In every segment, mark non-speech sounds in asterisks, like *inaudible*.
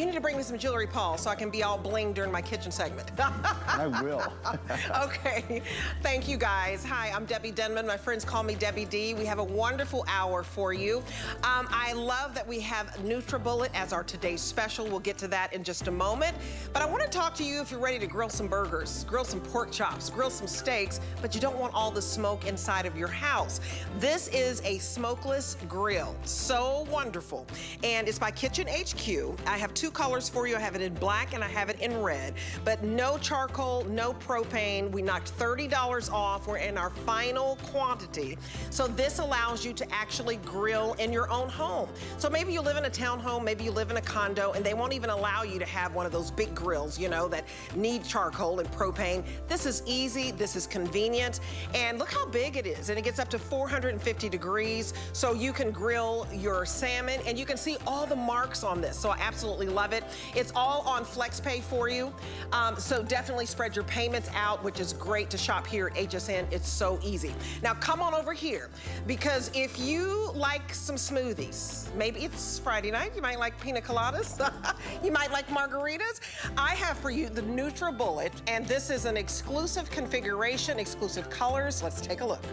You need to bring me some jewelry, Paul, so I can be all bling during my kitchen segment. I will. *laughs* *laughs* okay, thank you guys. Hi, I'm Debbie Denmon. My friends call me Debbie D. We have a wonderful hour for you. Um, I love that we have NutriBullet as our today's special. We'll get to that in just a moment. But I want to talk to you if you're ready to grill some burgers, grill some pork chops, grill some steaks, but you don't want all the smoke inside of your house. This is a smokeless grill. So wonderful. And it's by Kitchen HQ. I have two colors for you. I have it in black and I have it in red, but no charcoal, no propane. We knocked $30 off. We're in our final quantity. So this allows you to actually grill in your own home. So maybe you live in a townhome, maybe you live in a condo, and they won't even allow you to have one of those big grills, you know, that need charcoal and propane. This is easy, this is convenient, and look how big it is. And it gets up to 450 degrees, so you can grill your salmon, and you can see all the marks on this. So I absolutely love love it. It's all on FlexPay for you. Um, so definitely spread your payments out, which is great to shop here at HSN. It's so easy. Now come on over here because if you like some smoothies, maybe it's Friday night, you might like pina coladas, *laughs* you might like margaritas. I have for you the NutriBullet, and this is an exclusive configuration, exclusive colors. Let's take a look.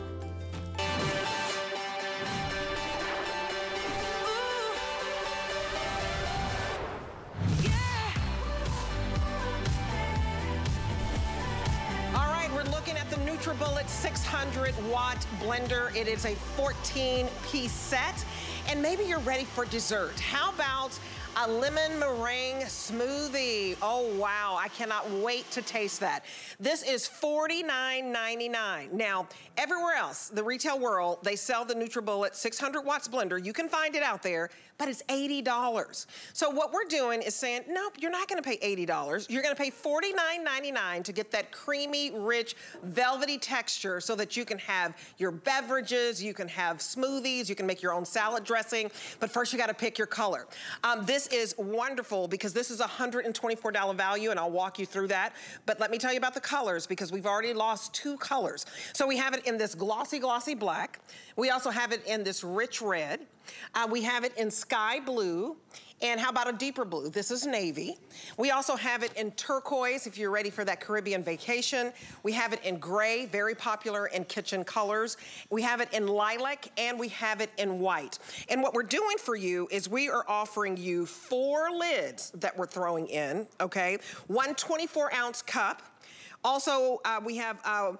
NutriBullet 600 watt blender. It is a 14 piece set. And maybe you're ready for dessert. How about a lemon meringue smoothie. Oh, wow. I cannot wait to taste that. This is $49.99. Now, everywhere else, the retail world, they sell the NutriBullet 600 watts blender. You can find it out there but it's $80. So what we're doing is saying, nope, you're not gonna pay $80. You're gonna pay $49.99 to get that creamy, rich, velvety texture so that you can have your beverages, you can have smoothies, you can make your own salad dressing, but first you gotta pick your color. Um, this is wonderful because this is a $124 value and I'll walk you through that. But let me tell you about the colors because we've already lost two colors. So we have it in this glossy, glossy black. We also have it in this rich red. Uh, we have it in sky blue. And how about a deeper blue? This is navy. We also have it in turquoise if you're ready for that Caribbean vacation. We have it in gray, very popular in kitchen colors. We have it in lilac and we have it in white. And what we're doing for you is we are offering you four lids that we're throwing in, okay? One 24 ounce cup. Also, uh, we have uh,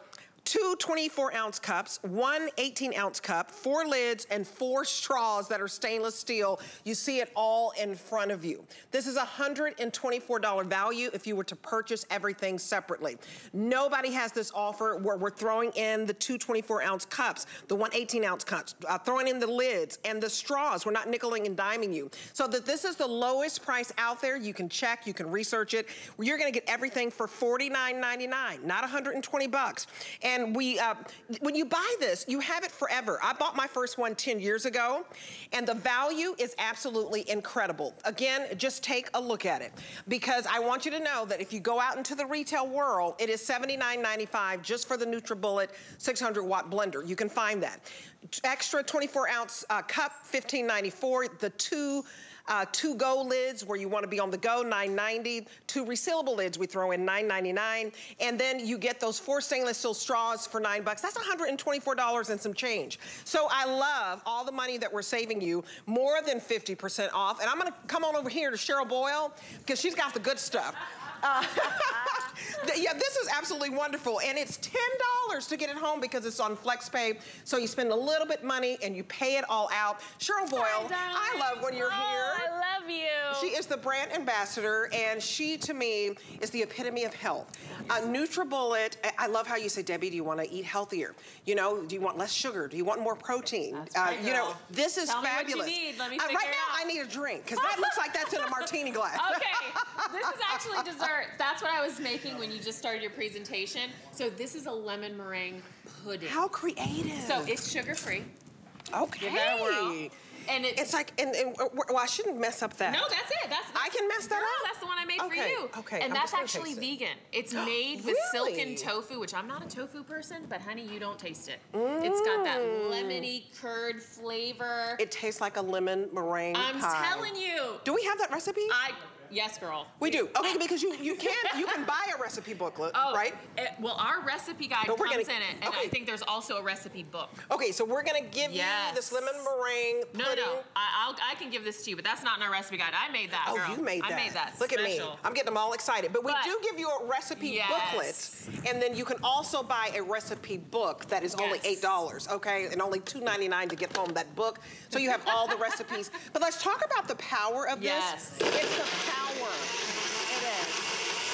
two 24 ounce cups, one 18 ounce cup, four lids, and four straws that are stainless steel. You see it all in front of you. This is a $124 value if you were to purchase everything separately. Nobody has this offer where we're throwing in the two 24 ounce cups, the one 18 ounce cups, uh, throwing in the lids and the straws. We're not nickeling and diming you. So that this is the lowest price out there. You can check, you can research it. You're gonna get everything for $49.99, not 120 bucks. And and we, uh, when you buy this, you have it forever. I bought my first one 10 years ago, and the value is absolutely incredible. Again, just take a look at it, because I want you to know that if you go out into the retail world, it is $79.95 just for the NutriBullet 600 watt blender. You can find that. Extra 24 ounce uh, cup, $15.94. The two uh, two go lids where you wanna be on the go, $9.90. Two resealable lids we throw in, $9.99. And then you get those four stainless steel straws for nine bucks. That's $124 and some change. So I love all the money that we're saving you, more than 50% off. And I'm gonna come on over here to Cheryl Boyle, because she's got the good stuff. *laughs* Uh, yeah, this is absolutely wonderful. And it's $10 to get it home because it's on FlexPay. So you spend a little bit money and you pay it all out. Cheryl Boyle, Hi, I love when you're oh, here. I love you. She is the brand ambassador and she, to me, is the epitome of health. Uh, NutriBullet, I love how you say, Debbie, do you want to eat healthier? You know, do you want less sugar? Do you want more protein? Uh, you know, this is Tell fabulous. Me what you need. Let me uh, right now. I need a drink because that looks like that's in a martini glass. *laughs* okay, this is actually *laughs* dessert. That's what I was making when you just started your presentation. So this is a lemon meringue pudding. How creative. So it's sugar-free. Okay. And it's, it's like, and, and, well, I shouldn't mess up that. No, that's it. That's, that's I can mess that up. That's the one I made okay. for you. Okay. And I'm that's actually vegan. It. It's *gasps* made with really? silken tofu, which I'm not a tofu person, but honey, you don't taste it. Mm. It's got that mm. lemony curd flavor. It tastes like a lemon meringue I'm pie. telling you. Do we have that recipe? I Yes, girl. We do. Okay, because you you can you can buy a recipe booklet, Oh, right? it- well, our recipe guide comes gonna- in it, and okay. I think there's also a recipe book. Okay, so we're gonna give you this lemon meringue pudding. no, I, I'll, I can give this to you, but that's not in our recipe guide. I made that, Oh, girl. you made that. I made that. Look at me. special. I'm getting them all excited. But we But- do give you a recipe Yes. booklet, and then you can also buy a recipe book that is only eight dollars, okay, and only two ninety nine to get home that book. So you have all the recipes. But let's talk about the power of Yes. this. It's the power. It is.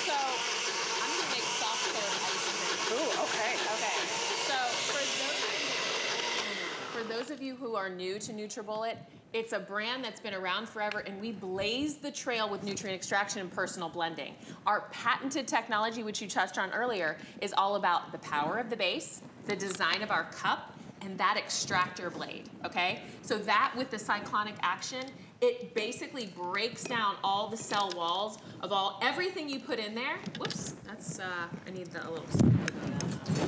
So I'm gonna make soft serve ice cream. Ooh, okay. Okay. So for those, for those of you who are new to NutriBullet, it's a brand that's been around forever, and we blaze the trail with nutrient extraction and personal blending. Our patented technology, which you touched on earlier, is all about the power of the base, the design of our cup, and that extractor blade, okay? So that with the cyclonic action, it basically breaks down all the cell walls of all everything you put in there. Whoops, that's uh, I need the, a little.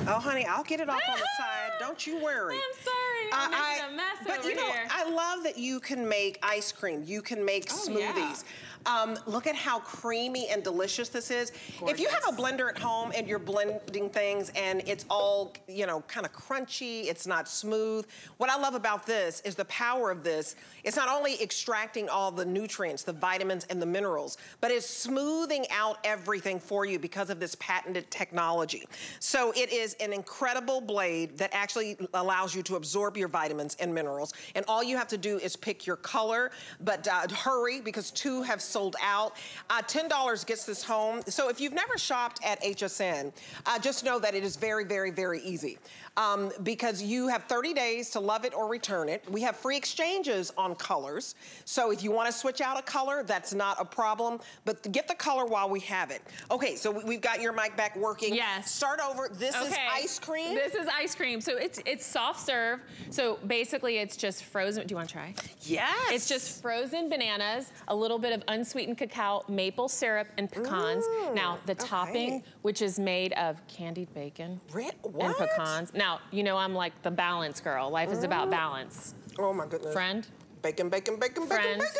Oh, honey, I'll get it off on the *laughs* side. Don't you worry. I'm sorry, I'm Uh, making a mess but over you know, here. I love that you can make ice cream. You can make Oh, smoothies. Um, look at how creamy and delicious this is. If you have a blender at home and you're blending things and it's all, you know, kind of crunchy, it's not smooth. What I love about this is the power of this. It's not only extracting all the nutrients, the vitamins and the minerals, but it's smoothing out everything for you because of this patented technology. So it is an incredible blade that actually allows you to absorb your vitamins and minerals. And all you have to do is pick your color, but uh, hurry because two have sold out. Uh, $10 gets this home. So if you've never shopped at HSN, uh, just know that it is very, very, very easy. Um, because you have 30 days to love it or return it. We have free exchanges on colors. So if you want to switch out a color, that's not a problem. But get the color while we have it. Okay, so we- we've got your mic back working. Yes. Start over. This is ice cream. This is ice cream. So it's it's soft serve. So basically it's just frozen. Do you want to try? yes. It's just frozen bananas, a little bit of unsweetened cacao, maple syrup, and pecans. now the okay. topping, which is made of candied bacon Red, and pecans. Now you know I'm like the balance girl. Life is about balance, Oh my goodness. friend. Bacon, bacon, bacon, Friend. bacon, bacon.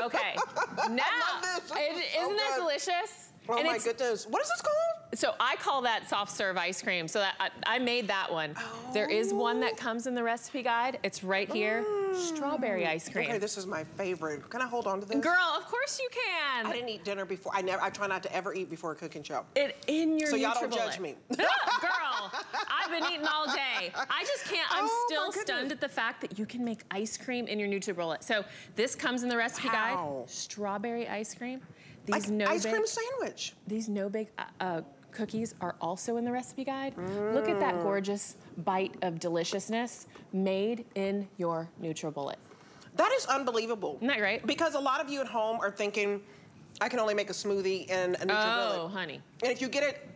*laughs* Okay. Now, love this. is Oh, not that delicious? Oh And my goodness. What is this called? So I call that soft serve ice cream. So that I, I made that one. There is one that oh. comes in the recipe guide. It's right here. Strawberry ice cream. Mm. Okay, this is my favorite. Can I hold on to this? Girl, of course you can. I didn't eat dinner before. I never. I try not to ever eat before a cooking show. It in your So y'all don't judge me. *laughs* Girl, I've been eating all day. I just can't. I'm Oh, still stunned at the fact that you can make ice cream in your NutriBullet. So this comes in the recipe How? guide. Strawberry ice cream. Like These no ice bake, cream sandwich. these no bake uh, uh, cookies are also in the recipe guide. Look at that mm. gorgeous bite of deliciousness made in your NutriBullet. That is unbelievable. Isn't that great? Because a lot of you at home are thinking, I can only make a smoothie in a NutriBullet. Oh, honey. And if you get it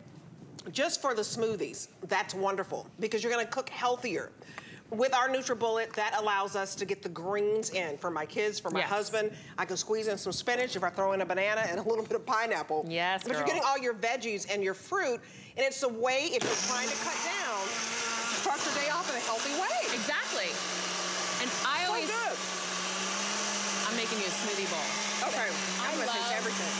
just for the smoothies, that's wonderful because you're gonna cook healthier. With our NutriBullet, that allows us to get the greens in for my kids, for my Yes. husband. I can squeeze in some spinach if I throw in a banana and a little bit of pineapple. Yes, But you're getting all your veggies and your fruit, and it's a way, if you're trying to cut down, start your day off in a healthy way. Exactly. And I So always, good. I'm making you a smoothie bowl. Okay, I I'm gonna taste love- everything.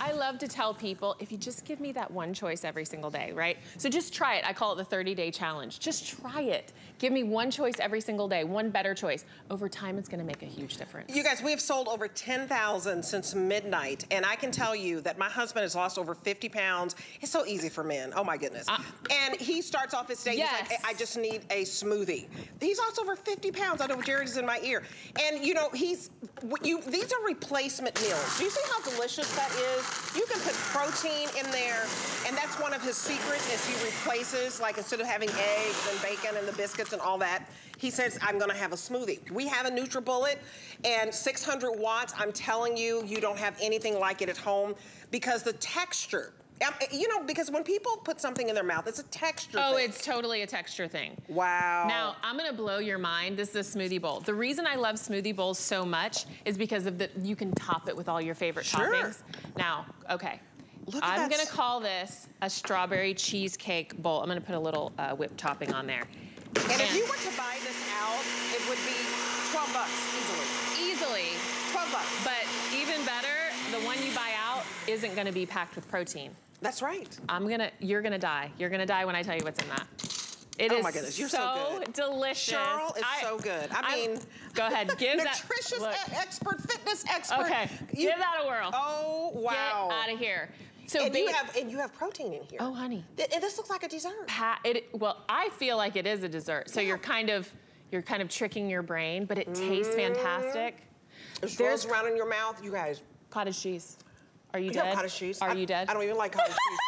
I love to tell people if you just give me that one choice every single day, right? So just try it. I call it the 30 day challenge. Just try it. Give me one choice every single day, one better choice. Over time, it's gonna make a huge difference. You guys, we have sold over 10,000 since midnight, and I can tell you that my husband has lost over 50 pounds. It's so easy for men. Oh my goodness. Uh, and he starts off his day, Yes. he's like, I just need a smoothie. He's lost over 50 pounds. I know Jared is in my ear. And you know, he's, you, these are replacement meals. Do you see how delicious that is? You can put protein in there, and that's one of his secrets is he replaces, like instead of having eggs and bacon and the biscuits and all that, he says, I'm gonna have a smoothie. We have a NutriBullet and 600 watts. I'm telling you, you don't have anything like it at home because the texture, um, you know, because when people put something in their mouth, it's a texture Oh, thing. it's totally a texture thing. Wow. Now, I'm gonna blow your mind. This is a smoothie bowl. The reason I love smoothie bowls so much is because of the, you can top it with all your favorite Sure. toppings. Now, okay. Look at I'm that gonna call this a strawberry cheesecake bowl. I'm gonna put a little uh, whipped topping on there. and if you were to buy this out, it would be 12 bucks easily. Easily, 12 bucks. but even better, the one you buy out isn't gonna be packed with protein. That's right. I'm gonna, you're gonna die. You're gonna die when I tell you what's in that. It Oh is my goodness, you're so, so good. delicious. Cheryl is so good. I mean- go ahead, *laughs* give that. Nutritious look. e- expert, fitness expert. Okay, You- give that a whirl. Oh, wow. Get out of here. So and you have and you have protein in here. Oh, honey. Th- And this looks like a dessert. pa- it, well, I feel like it is a dessert. So Yeah. you're kind of, you're kind of tricking your brain, but it tastes mm-hmm. fantastic. It rolls around in your mouth. You guys, Cottage cheese. Are you you dead? cottage cheese. Are I- you dead? I don't even like cottage cheese.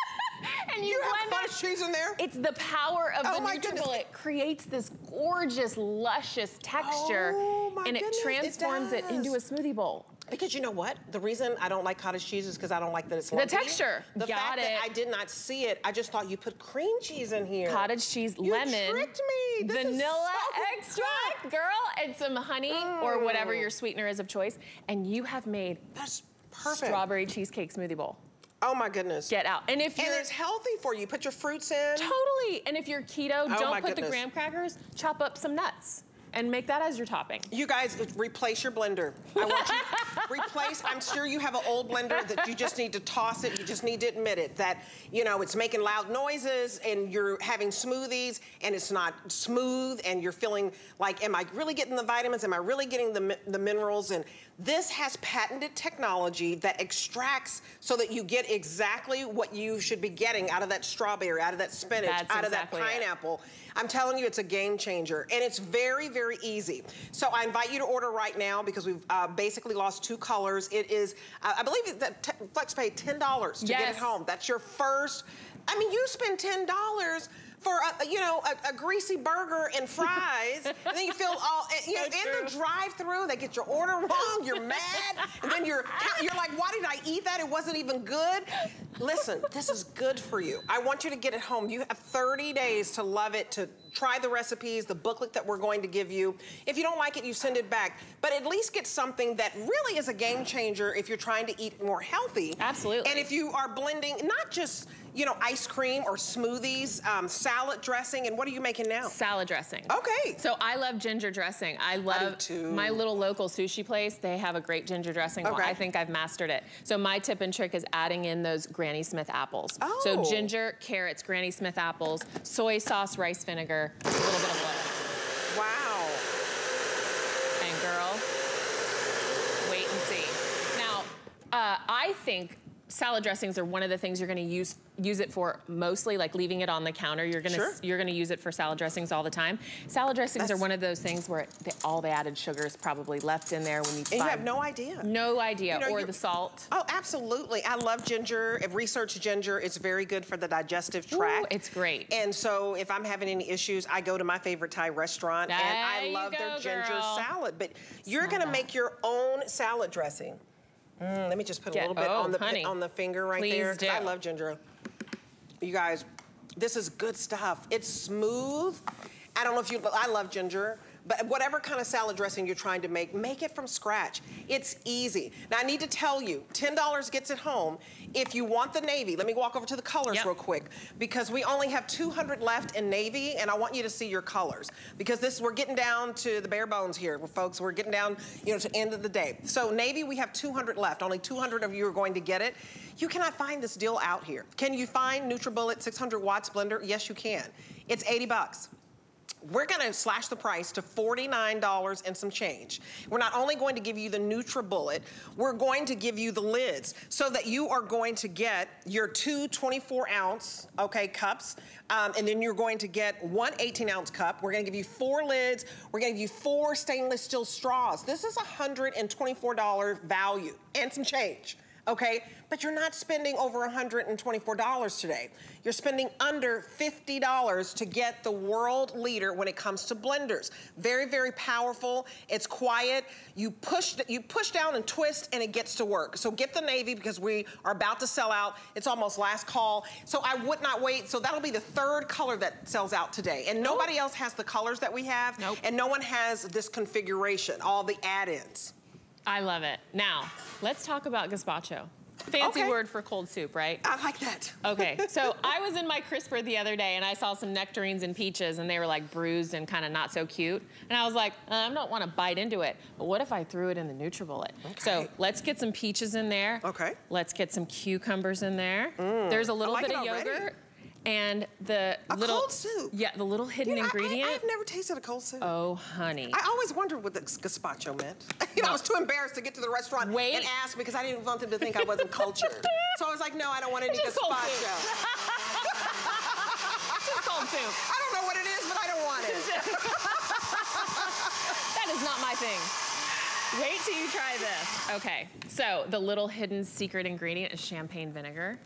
*laughs* and you, You have cottage cheese in there? It's the power of Oh the. NutriBullet. It creates this gorgeous, luscious texture, Oh my and it goodness, it transforms it, into a smoothie bowl. Because you know what? The reason I don't like cottage cheese is because I don't like that it's The texture. The Got fact that. I did not see it, I just thought you put cream cheese in here. Cottage cheese, You lemon, tricked me. This is vanilla so extract, good. girl, and some honey or whatever your mm. sweetener is of choice, and you have made perfect. strawberry cheesecake smoothie bowl. Oh my goodness. Get out. And if and you're it's healthy for you. Put your fruits in. totally, and if you're keto, Oh don't put the graham crackers. Chop up some nuts and make that as your topping. You guys replace your blender. I want you *laughs* replace. I'm sure you have an old blender that you just need to toss it. You just need to admit it that you know it's making loud noises and you're having smoothies and it's not smooth and you're feeling like, am I really getting the vitamins? Am I really getting the the minerals? And this has patented technology that extracts so that you get exactly what you should be getting out of that strawberry, out of that spinach, That's out exactly of that pineapple. I'm telling you, it's a game changer, and it's very, very easy. So I invite you to order right now because we've uh, basically lost two colors. It is, uh, I believe that t- Flex paid ten dollars to get it home. That's your first. I mean, you spend ten dollars. For a, you know a, a greasy burger and fries, *laughs* and then you feel all eh, you know, in the drive-through. They get your order wrong. You're mad, and then you're you're like, why did I eat that? It wasn't even good. Listen, this is good for you. I want you to get it home. You have 30 days to love it, to try the recipes, the booklet that we're going to give you. If you don't like it, you send it back. But at least get something that really is a game changer if you're trying to eat more healthy. Absolutely. And if you are blending not just you know ice cream or smoothies, um, salad dressing, and what are you making now? Salad dressing. Okay. So I love ginger dressing. I love too. my little local sushi place. They have a great ginger dressing. Well, Okay. I think I've mastered it. So my tip and trick is adding in those Granny Smith apples. Oh. So ginger, carrots, Granny Smith apples, soy sauce, rice vinegar, a little bit of butter. Wow. And girl, wait and see. Now, uh, I think salad dressings are one of the things you're gonna use use it for mostly, like leaving it on the counter. You're gonna Sure. you're gonna use it for salad dressings all the time. Salad dressings That's- are one of those things where they, all the added sugar is probably left in there when you And you have no idea. no idea, You know, or the salt. Oh, absolutely. I love ginger. I've researched ginger. It's very good for the digestive tract. it's great. And so if I'm having any issues, I go to my favorite Thai restaurant and I There love their go, ginger girl. salad. But you're gonna that. make your own salad dressing. Mm, let me just put a little bit oh, on the honey. on the finger right Please there. 'cause I love ginger. You guys, this is good stuff. It's smooth. I don't know if you, I love ginger. But whatever kind of salad dressing you're trying to make, make it from scratch. It's easy. Now I need to tell you, $10 gets it home. If you want the navy, let me walk over to the colors Yep. real quick because we only have 200 left in navy and I want you to see your colors because this we're getting down to the bare bones here, folks. We're getting down, you know, to end of the day. So navy, we have 200 left. Only 200 of you are going to get it. You cannot find this deal out here. Can you find NutriBullet 600 watts blender? Yes, you can. It's 80 bucks. We're gonna slash the price to $49 and some change. We're not only going to give you the NutriBullet, we're going to give you the lids so that you are going to get your two 24 ounce, okay, cups, um, and then you're going to get one 18 ounce cup. We're gonna give you four lids. We're gonna give you four stainless steel straws. This is a $124 value and some change okay? But you're not spending over $124 today. You're spending under $50 to get the world leader when it comes to blenders. Very, very powerful. It's quiet. You push, you push down and twist and it gets to work. So get the navy because we are about to sell out. It's almost last call. So I would not wait. So that'll be the third color that sells out today. And nobody else has the colors that we have. Nope. And no one has this configuration, all the add-ins. I love it. Now, let's talk about gazpacho. Fancy Okay. word for cold soup, right? I like that. Okay, *laughs* so I was in my crisper the other day and I saw some nectarines and peaches and they were like bruised and kind of not so cute. And I was like, uh, I don't want to bite into it, but what if I threw it in the NutriBullet? Okay. So let's get some peaches in there. Okay. Let's get some cucumbers in there. There's a little like bit of yogurt and the A little cold soup? Yeah, the little hidden You know, ingredient. I, have never tasted a cold soup. oh, honey. I always wondered what the gazpacho meant. *laughs* you know, I was too embarrassed to get to the restaurant Wait. and ask because I didn't want them to think I wasn't cultured. *laughs* so I was like, no, I don't want any It's just gazpacho. *laughs* Just cold soup. I don't know what it is, but I don't want it. That is not my thing. Wait till you try this. Okay, so the little hidden secret ingredient is champagne vinegar.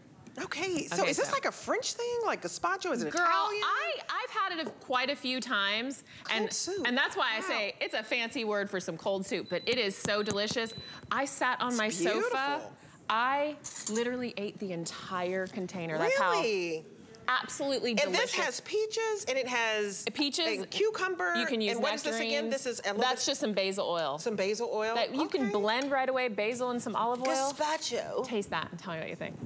Okay, so Okay, is this so- like a French thing, like gazpacho? Is it Girl, Italian? I, I've had it a, quite a few times. And, Cold soup. and that's why I say it's a fancy word for some cold soup, but it is so delicious. I sat on my sofa. beautiful. I literally ate the entire container. That's really? how absolutely And delicious. this has peaches, and it has uh, peaches, and cucumber. You can use and what is this again? This is a That's bit- just some basil oil. some basil oil. that you can blend right away, basil and some olive oil. Gazpacho. Taste that and tell me what you think.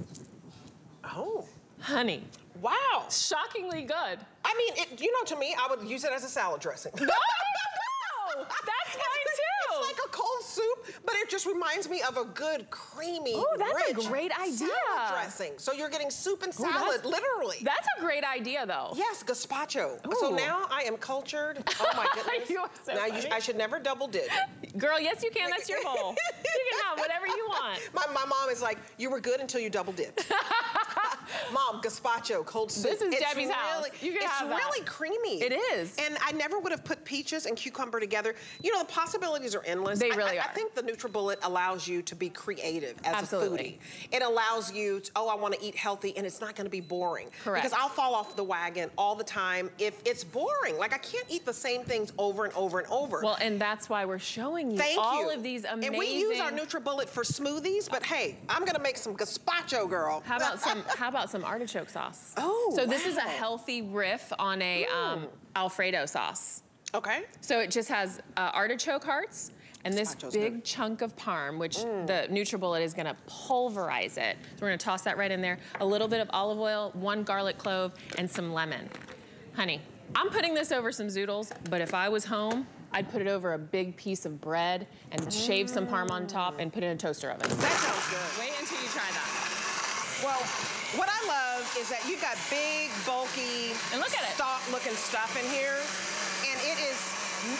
Oh, Honey, wow. shockingly good. I mean, it, you know, to me, I would use it as a salad dressing. No, that's fine too. It's like a cold soup, but it just reminds me of a good, creamy, Ooh, that's a great idea. salad dressing. So you're getting soup and Ooh, that's- salad, literally. That's a great idea, though. Yes, gazpacho. So now I am cultured. *laughs* Oh my goodness. You are so now funny. I should never double dip. Girl, yes, you can. That's your bowl. *laughs* you can have whatever you want. My, my mom is like, you were good until you double dipped. *laughs* mom, gazpacho, cold soup. This is It's Debbie's house. really, You can it's have that. really creamy. It is. And I never would have put peaches and cucumber together. You know, the possibilities are endless. They really I, I are. think the NutriBullet allows you to be creative as Absolutely. a foodie. It allows you to, oh, I want to eat healthy, and it's not going to be boring. Correct. Because I'll fall off the wagon all the time if it's boring. Like, I can't eat the same things over and over and over. Well, and that's why we're showing you Thank all you. of these amazing. And we use our NutriBullet for smoothies, but hey, I'm gonna make some gazpacho, girl. How about *laughs* some? How about some artichoke sauce? Oh, so this is a healthy riff on a um, Alfredo sauce. Okay. So it just has uh, artichoke hearts and this Gazpacho's big good. chunk of parm, which Mm. the NutriBullet is gonna pulverize it. So we're gonna toss that right in there. A little bit of olive oil, one garlic clove, and some lemon. Honey, I'm putting this over some zoodles, but if I was home, I'd put it over a big piece of bread and shave some parm on top and put it in a toaster oven. That sounds good. Wait until you try that. Well, what I love is that you've got big, bulky, And look at it. stock-looking stuff in here, and it is,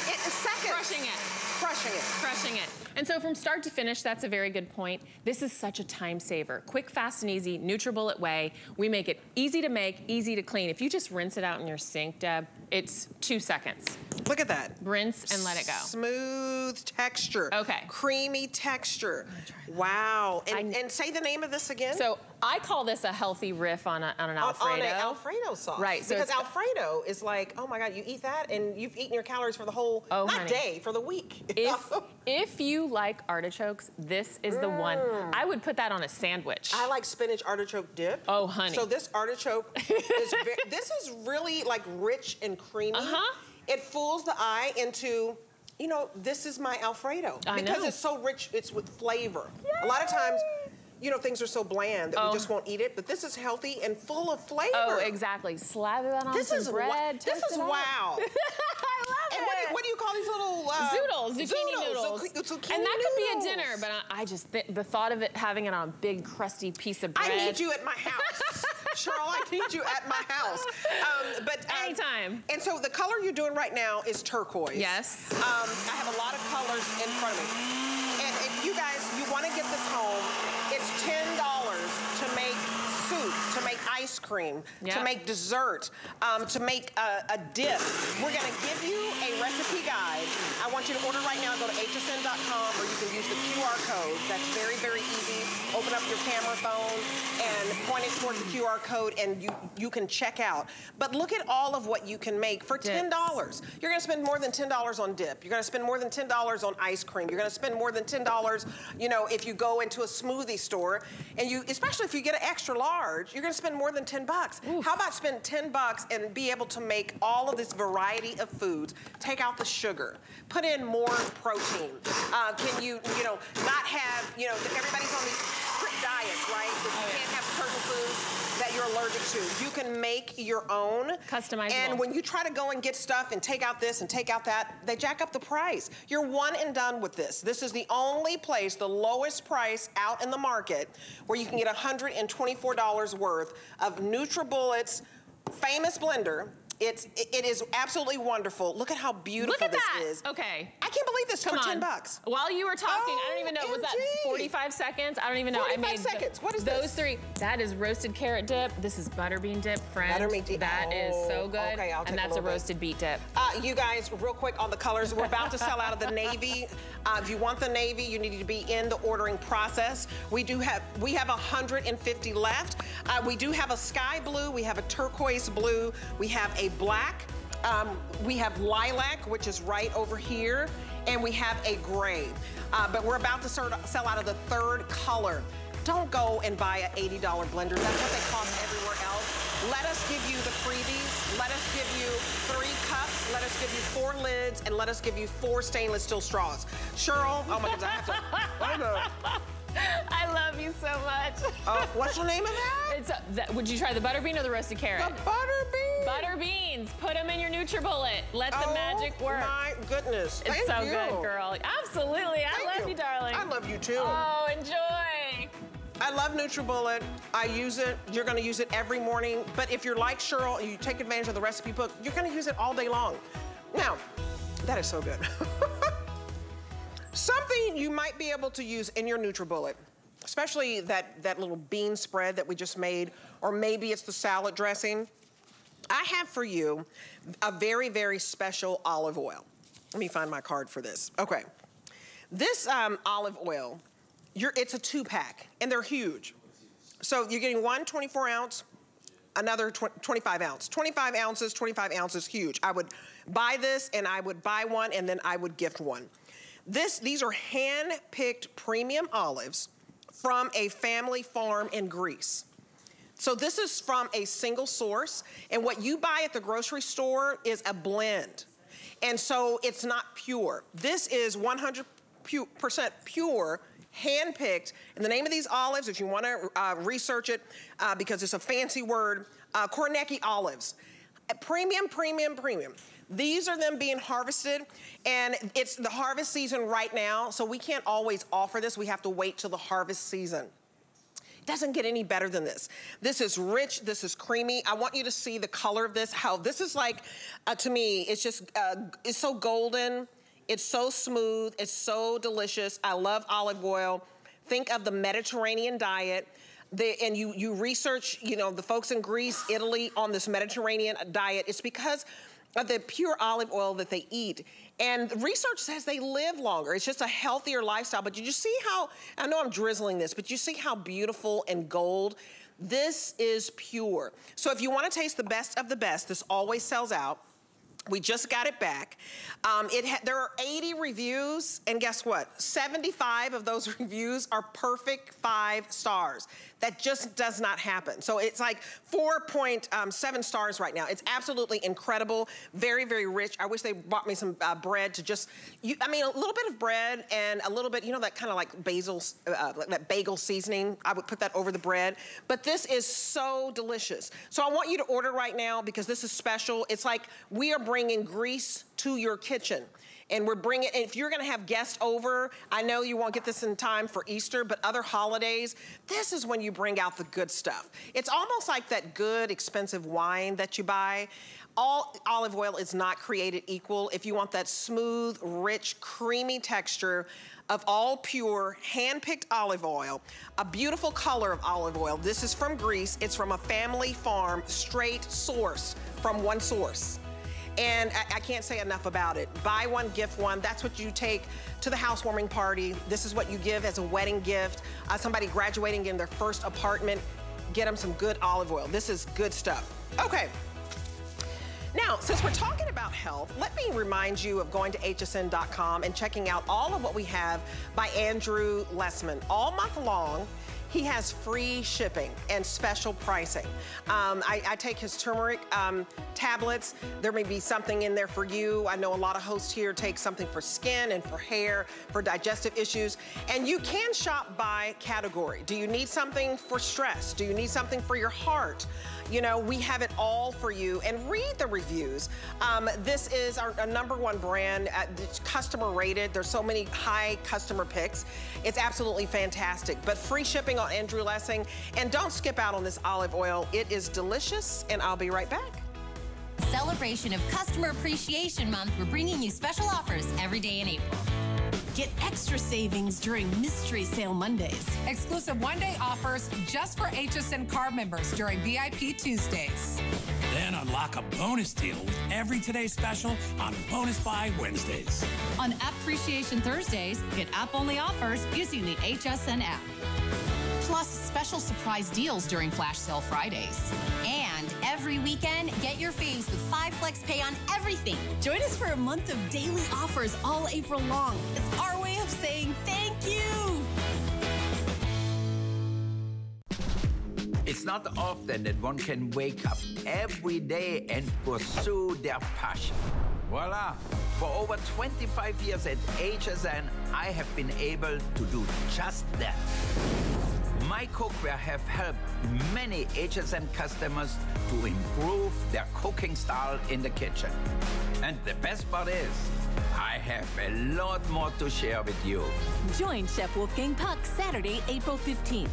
it seconds. Crushing it. Crushing it. crushing it. And so from start to finish, that's a very good point. This is such a time saver. Quick, fast, and easy, NutriBullet way. We make it easy to make, easy to clean. If you just rinse it out in your sink, Deb, it's two seconds. Look at that. Rinse and let it go. Smooth texture. Okay. Creamy texture. Wow. And, I- and say the name of this again. So I call this a healthy riff on, a, on an Alfredo. on an Alfredo sauce. Right, so because Alfredo is like, oh my God, you eat that and you've eaten your calories for the whole, Oh, not honey. day, for the week. *laughs* If, if you like artichokes, this is the one. I would put that on a sandwich. I like spinach artichoke dip. Oh, honey. So this artichoke is very, *laughs* this is really like rich and creamy. Uh-huh. It fools the eye into, you know, this is my Alfredo I because know. it's so rich. It's with flavor. A lot of times, you know, things are so bland that Oh. we just won't eat it. But this is healthy and full of flavor. oh, exactly. Slather that on This some is bread. this is wow. *laughs* I love And what do, it. you, what do you call these little uh, Zoodles, zucchini zoodles, noodles. zucchi- zucchini and that could be a dinner, but I, I just th- the thought of it having it on a big crusty piece of bread. I need you at my house. *laughs* Cheryl, I need you at my house. Um, but um, Anytime. And so the color you're doing right now is turquoise. Yes. Um, I have a lot of colors in front of me. And if you guys, you want to get this home, it's $10 to make soup, to cream, to make dessert, um, to make a, a dip. We're going to give you a recipe guide. I want you to order right now. Go to hsn.com or you can use the QR code. That's very, very easy. Open up your camera phone and point it towards the QR code and you, you can check out. But look at all of what you can make for $10. Dips. You're gonna spend more than $10 on dip. You're gonna spend more than $10 on ice cream. You're gonna spend more than $10, you know, if you go into a smoothie store and you, especially if you get an extra large, you're gonna spend more than 10 bucks. How about spend 10 bucks and be able to make all of this variety of foods? Take out the sugar, put in more protein. Uh, can you, you know, not have, you know, everybody's on these diets, right? That you can't have certain foods that you're allergic to. You can make your own. Customizable. And when you try to go and get stuff and take out this and take out that, they jack up the price. You're one and done with this. This is the only place, the lowest price out in the market where you can get $124 worth of NutriBullets famous blender it's it is absolutely wonderful. Look at how beautiful Look at this that. is. Okay. I can't believe this Come for on. 10 bucks. While you were talking, I don't even know, was that 45 seconds? I don't even know. I 45 made seconds. What is those this? three. That is roasted carrot dip. This is butterbean dip, friend. Butterbean dip. That is so Oh, good. okay, I'll take and that's a, bit. roasted beet dip. Uh, you guys, real quick on the colors, we're about to sell out of the navy. Uh, if you want the navy, you need to be in the ordering process. We do have, we have 150 left. Uh, we do have a sky blue, we have a turquoise blue, we have a black, um, we have lilac, which is right over here, and we have a gray. Uh, but we're about to sell out of the third color. Don't go and buy an $80 blender. That's what they cost everywhere else. Let us give you the freebies. Let us give you three cups. Let us give you four lids, and let us give you four stainless steel straws. Cheryl, oh my goodness, I have to. *laughs* I know. *laughs* I love you so much. Uh, what's the name of that? *laughs* It's a, that, would you try the butter bean or the roasted carrot? The butterbean. Butter beans. Put them in your NutriBullet. Let the oh, magic work. my goodness. It's Thank so you. good, girl. Absolutely. I Thank love you. darling. I love you too. Oh, enjoy. I love NutriBullet. I use it. You're gonna use it every morning. But if you're like Cheryl and you take advantage of the recipe book, you're gonna use it all day long. Now, that is so good. *laughs* Something you might be able to use in your NutriBullet, especially that, that little bean spread that we just made, or maybe it's the salad dressing. I have for you a very, very special olive oil. Let me find my card for this. Okay. This um, olive oil, it's a two pack, and they're huge. So you're getting one 24 ounce, another tw 25 ounce. 25 ounces, 25 ounces, huge. I would buy this and I would buy one and then I would gift one. This, these are hand-picked premium olives from a family farm in Greece. So this is from a single source, and what you buy at the grocery store is a blend. And so it's not pure. This is 100% pure, hand-picked. And the name of these olives, if you want to uh, research it, uh, because it's a fancy word, uh, Koroneiki olives. Premium, premium, premium. These are them being harvested, and it's the harvest season right now, so we can't always offer this. We have to wait till the harvest season It doesn't get any better than this. This is rich, this is creamy. I want you to see the color of this, how this is like, uh, to me, it's just, uh, it's so golden, it's so smooth, it's so delicious. I love olive oil. Think of the Mediterranean diet. The, and you, you research, you know, the folks in Greece, Italy on this Mediterranean diet. It's because of the pure olive oil that they eat. And research says they live longer. It's just a healthier lifestyle. But did you see how, I know I'm drizzling this, but you see how beautiful and gold? This is pure. So if you want to taste the best of the best, this always sells out. We just got it back. Um, it there are 80 reviews, and guess what? 75 of those *laughs* reviews are perfect five stars. That just does not happen. So it's like 4.7 stars right now. It's absolutely incredible, very, very rich. I wish they bought me some uh, bread to just, you, I mean, a little bit of bread and a little bit, you know, that kind of like basil, uh, like that bagel seasoning. I would put that over the bread. But this is so delicious. So I want you to order right now because this is special. It's like we are bringing Greece to your kitchen and we're bringing, if you're gonna have guests over, I know you won't get this in time for Easter, but other holidays, this is when you bring out the good stuff. It's almost like that good, expensive wine that you buy. All olive oil is not created equal. If you want that smooth, rich, creamy texture of all pure, hand-picked olive oil, a beautiful color of olive oil. This is from Greece. It's from a family farm, straight source from one source. And I, I, can't say enough about it. Buy one, gift one. That's what you take to the housewarming party. This is what you give as a wedding gift. Uh, somebody graduating in their first apartment, get them some good olive oil. This is good stuff. Okay. Now, since we're talking about health, let me remind you of going to hsn.com and checking out all of what we have by Andrew Lessman. All month long, he has free shipping and special pricing. Um, I, I, take his turmeric um, tablets. There may be something in there for you. I know a lot of hosts here take something for skin and for hair, for digestive issues. And you can shop by category. Do you need something for stress? Do you need something for your heart? You know, we have it all for you. And read the reviews. Um, this is our, our, number one brand. Uh, customer rated. There's so many high customer picks. It's absolutely fantastic. But free shipping on Andrew Lessman. And don't skip out on this olive oil. It is delicious. And I'll be right back. Celebration of Customer Appreciation Month, we're bringing you special offers every day in April. Get extra savings during Mystery Sale Mondays. Exclusive one-day offers just for HSN card members during VIP Tuesdays. Then unlock a bonus deal with every Today special on Bonus Buy Wednesdays. On Appreciation Thursdays, get app-only offers using the HSN app. Plus, special surprise deals during Flash Sale Fridays. And every weekend, get your faves with 5 Flex Pay on everything. Join us for a month of daily offers all April long. It's our way of saying thank you. It's not often that one can wake up every day and pursue their passion. Voila! For over 25 years at HSN, I have been able to do just that. My cookware have helped many HSN customers to improve their cooking style in the kitchen. And the best part is, I have a lot more to share with you. Join Chef Wolfgang Puck Saturday, April 15th.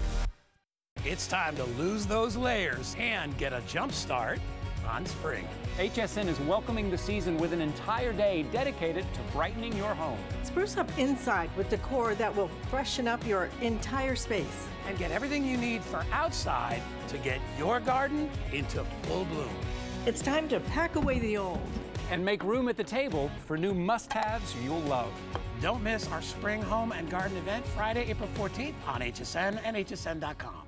It's time to lose those layers and get a jump start on spring. HSN is welcoming the season with an entire day dedicated to brightening your home. Spruce up inside with decor that will freshen up your entire space. And get everything you need for outside to get your garden into full bloom. It's time to pack away the old. And make room at the table for new must-haves you'll love. Don't miss our spring home and garden event Friday, April 14th on HSN and hsn.com.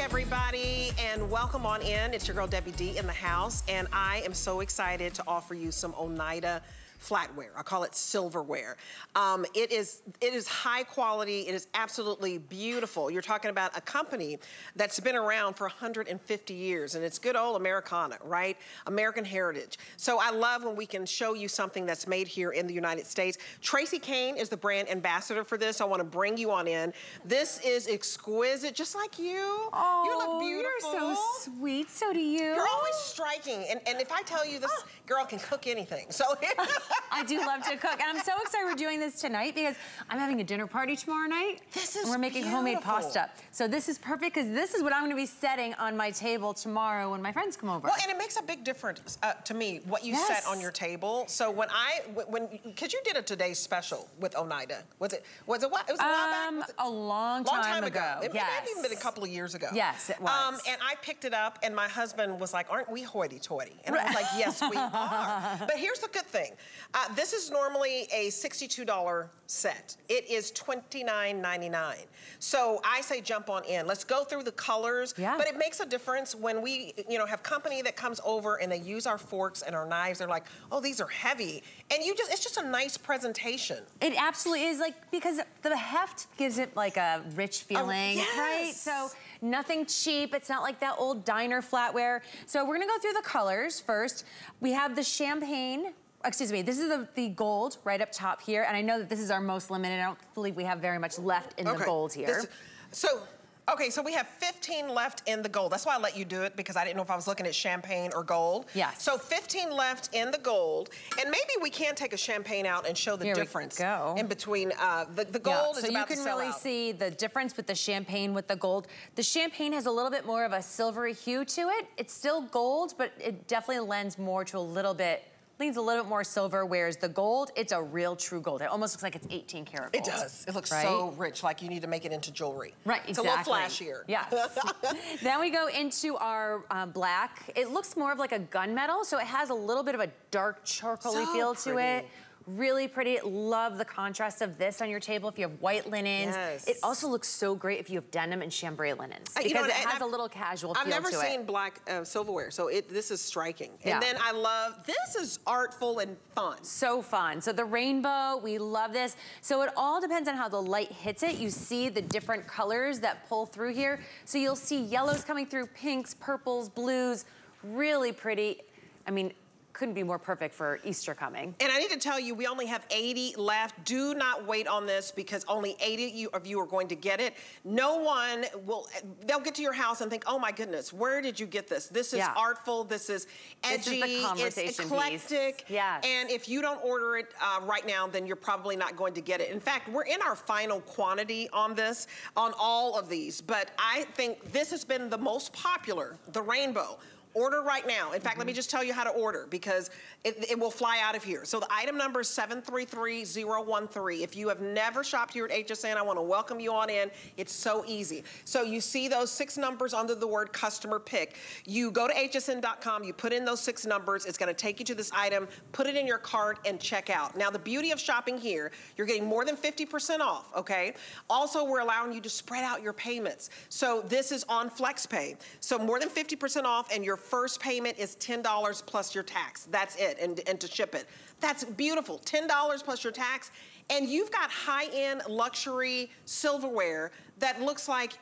everybody, and welcome on in. It's your girl Debbie D in the house, and I am so excited to offer you some Oneida flatware. I call it silverware. Um, it is it is high quality. It is absolutely beautiful. You're talking about a company that's been around for 150 years, and it's good old Americana, right? American heritage. So I love when we can show you something that's made here in the United States. Tracy Kane is the brand ambassador for this. I want to bring you on in. This is exquisite, just like you. Oh, you look beautiful. You're so sweet. So do you. You're always striking, and, and if I tell you this girl can cook anything, so. *laughs* I do love to cook. And I'm so excited we're doing this tonight because I'm having a dinner party tomorrow night. This is and We're making beautiful. homemade pasta. So this is perfect because this is what I'm going to be setting on my table tomorrow when my friends come over. Well, and it makes a big difference uh, to me what you yes. set on your table. So when I, when, because you did a today's special with Oneida. Was it, was it what? It was a while um, back? A long time, long time ago. ago. It yes. may have even been a couple of years ago. Yes, it was. Um, and I picked it up and my husband was like, aren't we hoity-toity? And I was like, yes, we *laughs* are. But here's the good thing. Uh, this is normally a $62 set. It is $29.99. So I say jump on in. Let's go through the colors. Yeah. But it makes a difference when we, you know, have company that comes over and they use our forks and our knives. They're like, oh, these are heavy. And you just, it's just a nice presentation. It absolutely is like, because the heft gives it like a rich feeling, oh, yes. right? So nothing cheap. It's not like that old diner flatware. So we're gonna go through the colors first. We have the champagne, excuse me, this is the, the gold right up top here. And I know that this is our most limited. I don't believe we have very much left in okay. the gold here. This, so, okay, so we have 15 left in the gold. That's why I let you do it because I didn't know if I was looking at champagne or gold. Yes. So 15 left in the gold. And maybe we can take a champagne out and show the here difference go. in between uh, the, the gold yeah, so you can really out. see the difference with the champagne with the gold. The champagne has a little bit more of a silvery hue to it. It's still gold, but it definitely lends more to a little bit leans a little bit more silver, whereas the gold, it's a real true gold. It almost looks like it's 18 karat gold. It does. It looks right? so rich, like you need to make it into jewelry. Right, it's exactly. It's a little flashier. Yes. *laughs* then we go into our uh, black. It looks more of like a gunmetal, so it has a little bit of a dark charcoaly so feel pretty. to it. Really pretty. Love the contrast of this on your table if you have white linens. Yes. It also looks so great if you have denim and chambray linens Uh, because you know, it has I've- a little casual I've never seen it. black uh, silverware, so it this is striking. Yeah. And then I love this is artful and fun. So fun. So the rainbow, we love this. So it all depends on how the light hits it. You see the different colors that pull through here. So you'll see yellows coming through, pinks, purples, blues, really pretty. I mean, couldn't be more perfect for Easter coming. And I need to tell you, we only have 80 left. Do not wait on this because only 80 you- of you are going to get it. No one will, they'll get to your house and think, oh my goodness, where did you get this? This is Yeah. artful, this is This is edgy, the conversation it's eclectic. Yes. And if you don't order it uh, right now, then you're probably not going to get it. In fact, we're in our final quantity on this, on all of these. But I think this has been the most popular, the rainbow. Order right now. In fact, let me mm-hmm. just tell you how to order because it, it will fly out of here. So the item number is 733013. If you have never shopped here at HSN, I want to welcome you on in. It's so easy. So you see those six numbers under the word customer pick. You go to hsn.com, you put in those six numbers. It's going to take you to this item, put it in your cart, and check out. Now, the beauty of shopping here, you're getting more than 50% off, okay? Also, we're allowing you to spread out your payments. So this is on FlexPay. So more than 50% off, and your first payment is $10 plus your tax. That's it, and, and to ship it. That's beautiful. $10 plus your tax. And you've got high-end luxury silverware that looks like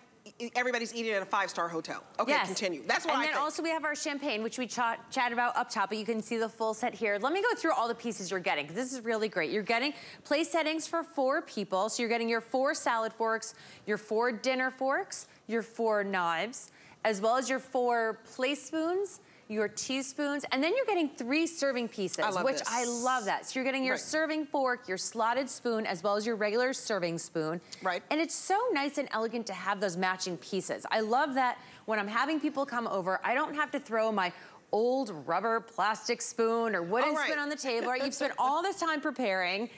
everybody's eating at a five-star hotel. Okay, Yes. continue. That's what and I then think. also we have our champagne, which we chat, chatted about up top, but you can see the full set here. Let me go through all the pieces you're getting, because this is really great. You're getting place settings for four people. So you're getting your four salad forks, your four dinner forks, your four knives, as well as your four place spoons, your teaspoons, and then you're getting three serving pieces, I which this. I love that. So you're getting your Right. serving fork, your slotted spoon, as well as your regular serving spoon. Right. And it's so nice and elegant to have those matching pieces. I love that when I'm having people come over, I don't have to throw my old rubber plastic spoon or wooden Oh, right. spoon on the table. Right? You've spent *laughs* all this time preparing.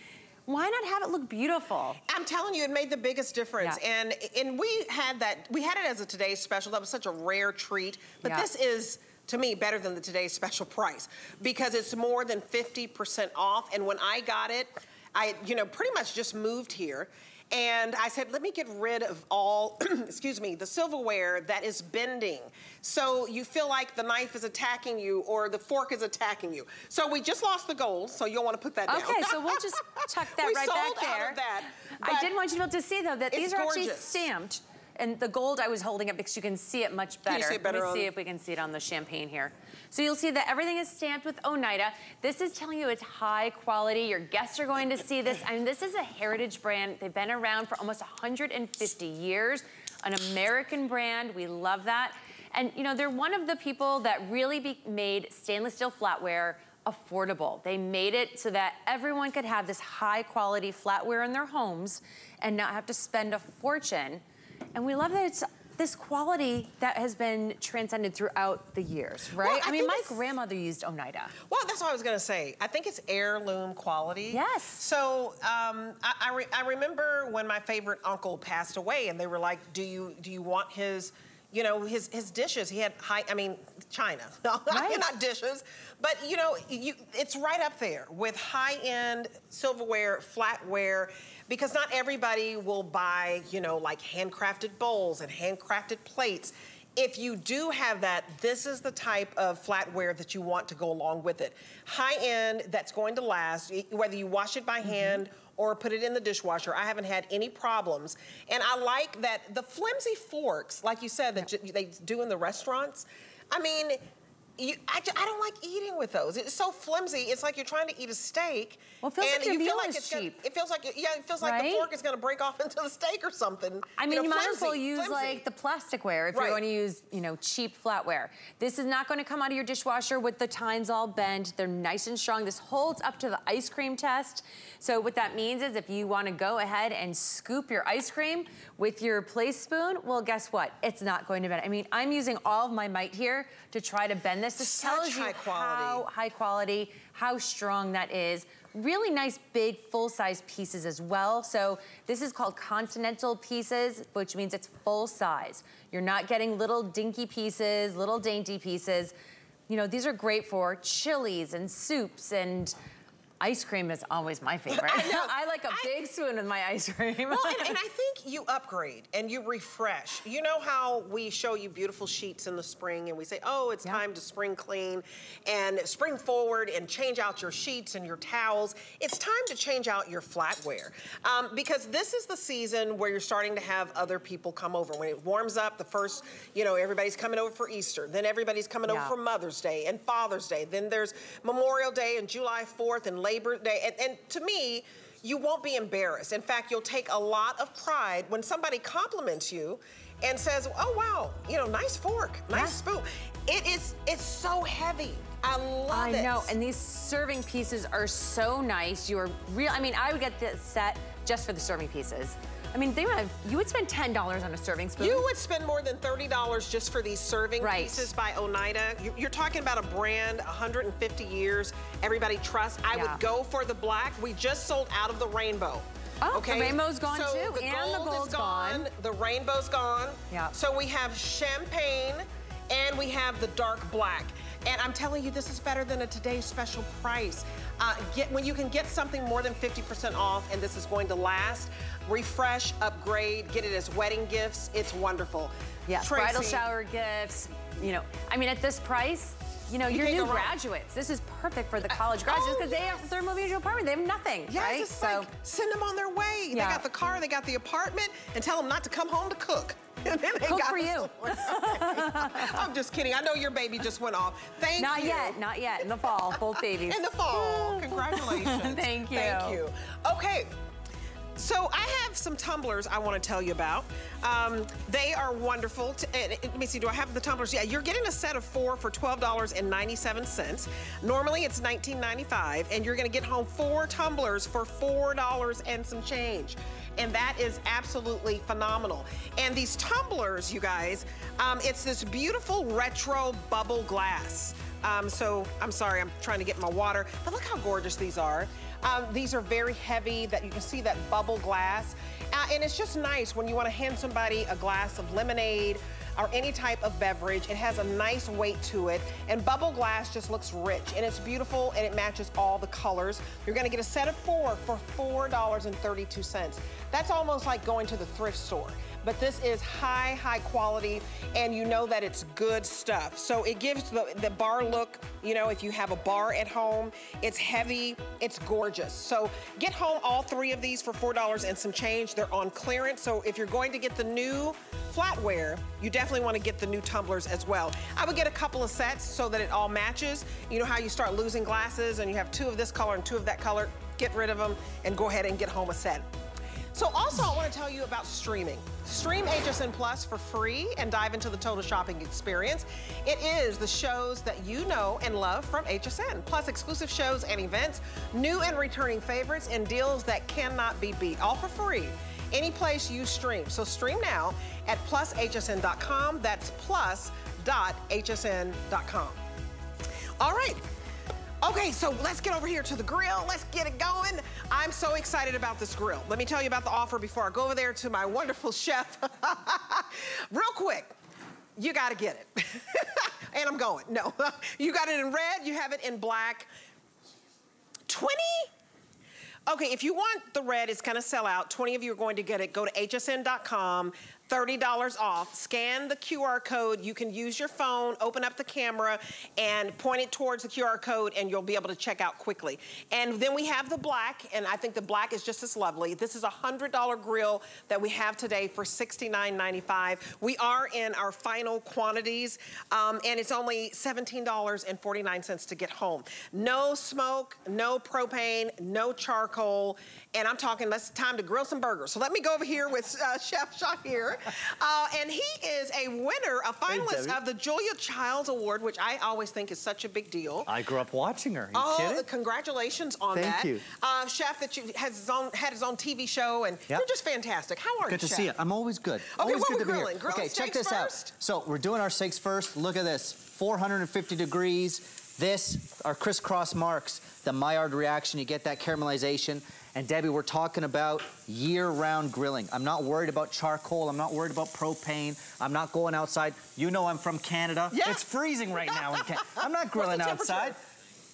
Why not have it look beautiful? I'm telling you, it made the biggest difference. Yeah. And and we had that, we had it as a today's special. That was such a rare treat. But Yeah. this is, to me, better than the today's special *laughs* price because it's more than 50% off. And when I got it, I, you know, pretty much just moved here. And I said, let me get rid of all, *clears throat* excuse me, the silverware that is bending. So you feel like the knife is attacking you or the fork is attacking you. So we just lost the gold, so you'll want to put that down. Okay, so we'll just *laughs* tuck that We right sold back there. out of that. I did want you to be able to see though that these are actually stamped. And the gold I was holding up because you can see it much better. Can you see it better Let me see if we can see it on the champagne here. So you'll see that everything is stamped with Oneida. This is telling you it's high quality. Your guests are going to see this. I mean, this is a heritage brand. They've been around for almost 150 years. An American brand. We love that. And you know, they're one of the people that really be made stainless steel flatware affordable. They made it so that everyone could have this high quality flatware in their homes and not have to spend a fortune. And we love that it's this quality that has been transcended throughout the years, right? Well, I I mean, my grandmother used Oneida. Well, that's what I was gonna say. I think it's heirloom quality. Yes. So um, I, I, re- I remember when my favorite uncle passed away, and they were like, "Do you do you want his, you know, his his dishes? He had high, I mean, china, *laughs* Right. not dishes, but you know, you, it's right up there with high-end silverware, flatware." Because not everybody will buy, you know, like handcrafted bowls and handcrafted plates if you do have that, this is the type of flatware that you want to go along with it. High end, that's going to last, whether you wash it by mm-hmm. hand or put it in the dishwasher. I haven't had any problems. And I like that the flimsy forks, like you said, that j- they do in the restaurants. I mean, you, I, I don't like eating with those. It's so flimsy. It's like you're trying to eat a steak. Well, it feels and like you feel like it's gonna- it feels like yeah, it feels like the fork is going to break off into the steak or something. I mean, you, know, might as well use flimsy. like the plasticware if Right. you're going to use, you know, cheap flatware. This is not going to come out of your dishwasher with the tines all bent. They're nice and strong. This holds up to the ice cream test. So what that means is if you want to go ahead and scoop your ice cream with your place spoon, well, guess what? It's not going to bend. I mean, I'm using all of my might here to try to bend this. This Such tells you quality. how high quality, how strong that is. Really nice, big, full-size pieces as well. So this is called continental pieces, which means it's full size. You're not getting little dinky pieces, little dainty pieces. You know, these are great for chilies and soups and Ice cream is always my favorite. *laughs* I, know. *laughs* I like a big spoon with my ice cream. well, and, *laughs* and, I think you upgrade and you refresh. You know how we show you beautiful sheets in the spring and we say, oh, it's yeah. time to spring clean and spring forward and change out your sheets and your towels. It's time to change out your flatware um, because this is the season where you're starting to have other people come over. When it warms up, the first, you know, everybody's coming over for Easter. Then everybody's coming yeah. over for Mother's Day and Father's Day. Then there's Memorial Day and July 4th and Labor Day. And, and to me, you won't be embarrassed. In fact, you'll take a lot of pride when somebody compliments you and says, oh, wow, you know, nice fork, nice yeah. spoon. It is, it's so heavy. I love I it. I know, and these serving pieces are so nice. You are real, I mean, I would get this set just for the serving pieces. I mean, they would have, you would spend $10 on a serving spoon. You would spend more than $30 just for these serving right. pieces by Oneida. You're talking about a brand, 150 years, everybody trusts. I yeah. would go for the black. We just sold out of the rainbow. Oh, okay. the rainbow's gone so too, the and gold the gold's is gone, gone. The rainbow's gone. Yeah. So we have champagne, and we have the dark black. And I'm telling you, this is better than a today's special price. Uh, get When you can get something more than 50% off, and this is going to last, refresh, upgrade, get it as wedding gifts. It's wonderful. Yes, Tracy. bridal shower gifts. You know, I mean, at this price, you know, you your new graduates. This is perfect for the college graduates because oh, they yes. they're moving an apartment. They have nothing, yes, right? so like, send them on their way. Yeah. They got the car, they got the apartment, and tell them not to come home to cook. *laughs* And then they cook got for you. *laughs* I'm just kidding. I know your baby just went off. Thank not you. Not yet. Not yet. In the fall, both *laughs* babies. In the fall. Congratulations. Thank you. Thank you. Okay. So I have some tumblers I want to tell you about. Um, they are wonderful. To, uh, let me see, do I have the tumblers? Yeah, you're getting a set of four for $12.97. Normally it's $19.95, and you're going to get home four tumblers for $4 and some change and that is absolutely phenomenal. And these tumblers, you guys, um, it's this beautiful retro bubble glass. Um, so I'm sorry, I'm trying to get my water, but look how gorgeous these are. Um, these are very heavy that you can see that bubble glass. Uh, and it's just nice when you want to hand somebody a glass of lemonade or any type of beverage. It has a nice weight to it. And bubble glass just looks rich and it's beautiful and it matches all the colors. You're gonna get a set of four for $4.32. That's almost like going to the thrift store but this is high, high quality, and you know that it's good stuff. So it gives the, the bar look, you know, if you have a bar at home, it's heavy, it's gorgeous. So get home all three of these for $4 and some change. They're on clearance, so if you're going to get the new flatware, you definitely want to get the new tumblers as well. I would get a couple of sets so that it all matches. You know how you start losing glasses and you have two of this color and two of that color? Get rid of them and go ahead and get home a set. So also I want to tell you about streaming. Stream HSN Plus for free and dive into the total shopping experience. It is the shows that you know and love from HSN, plus exclusive shows and events, new and returning favorites, and deals that cannot be beat, all for free. Any place you stream. So stream now at plushsn.com. That's plus.hsn.com. All right, Okay, so let's get over here to the grill. Let's get it going. I'm so excited about this grill. Let me tell you about the offer before I go over there to my wonderful *laughs* chef. *laughs* Real quick, you gotta get it. *laughs* and I'm going, no. you got it in red, you have it in black. 20? Okay, if you want the red, it's gonna sell out. 20 of you are going to get it. Go to hsn.com. $30 off. Scan the QR code. You can use your phone, open up the camera, and point it towards the QR code, and you'll be able to check out quickly. And then we have the black, and I think the black is just as lovely. This is a $100 grill that we have today for $69.95. We are in our final quantities, um, and it's only $17.49 to get home. No smoke, no propane, no charcoal, and I'm talking, let's time to grill some burgers. So let me go over here with uh, Chef Shahir. *laughs* Uh, and he is a winner, a finalist of the Julia Childs Award, which I always think is such a big deal. I grew up watching her. oh, kidding? congratulations on Thank that. Thank you. Uh, chef that you, has his own, had his own TV show, and yep. you're just fantastic. How are good you, Good to chef? see you. I'm always good. Okay, always what good we to grilling? Be here. okay, check this first? out. So we're doing our steaks first. Look at this, 450 degrees. This, our crisscross marks, the Maillard reaction. You get that caramelization. And Debbie, we're talking about year-round grilling. I'm not worried about charcoal. I'm not worried about propane. I'm not going outside. You know I'm from Canada. Yeah. It's freezing right now in Canada. I'm not grilling outside.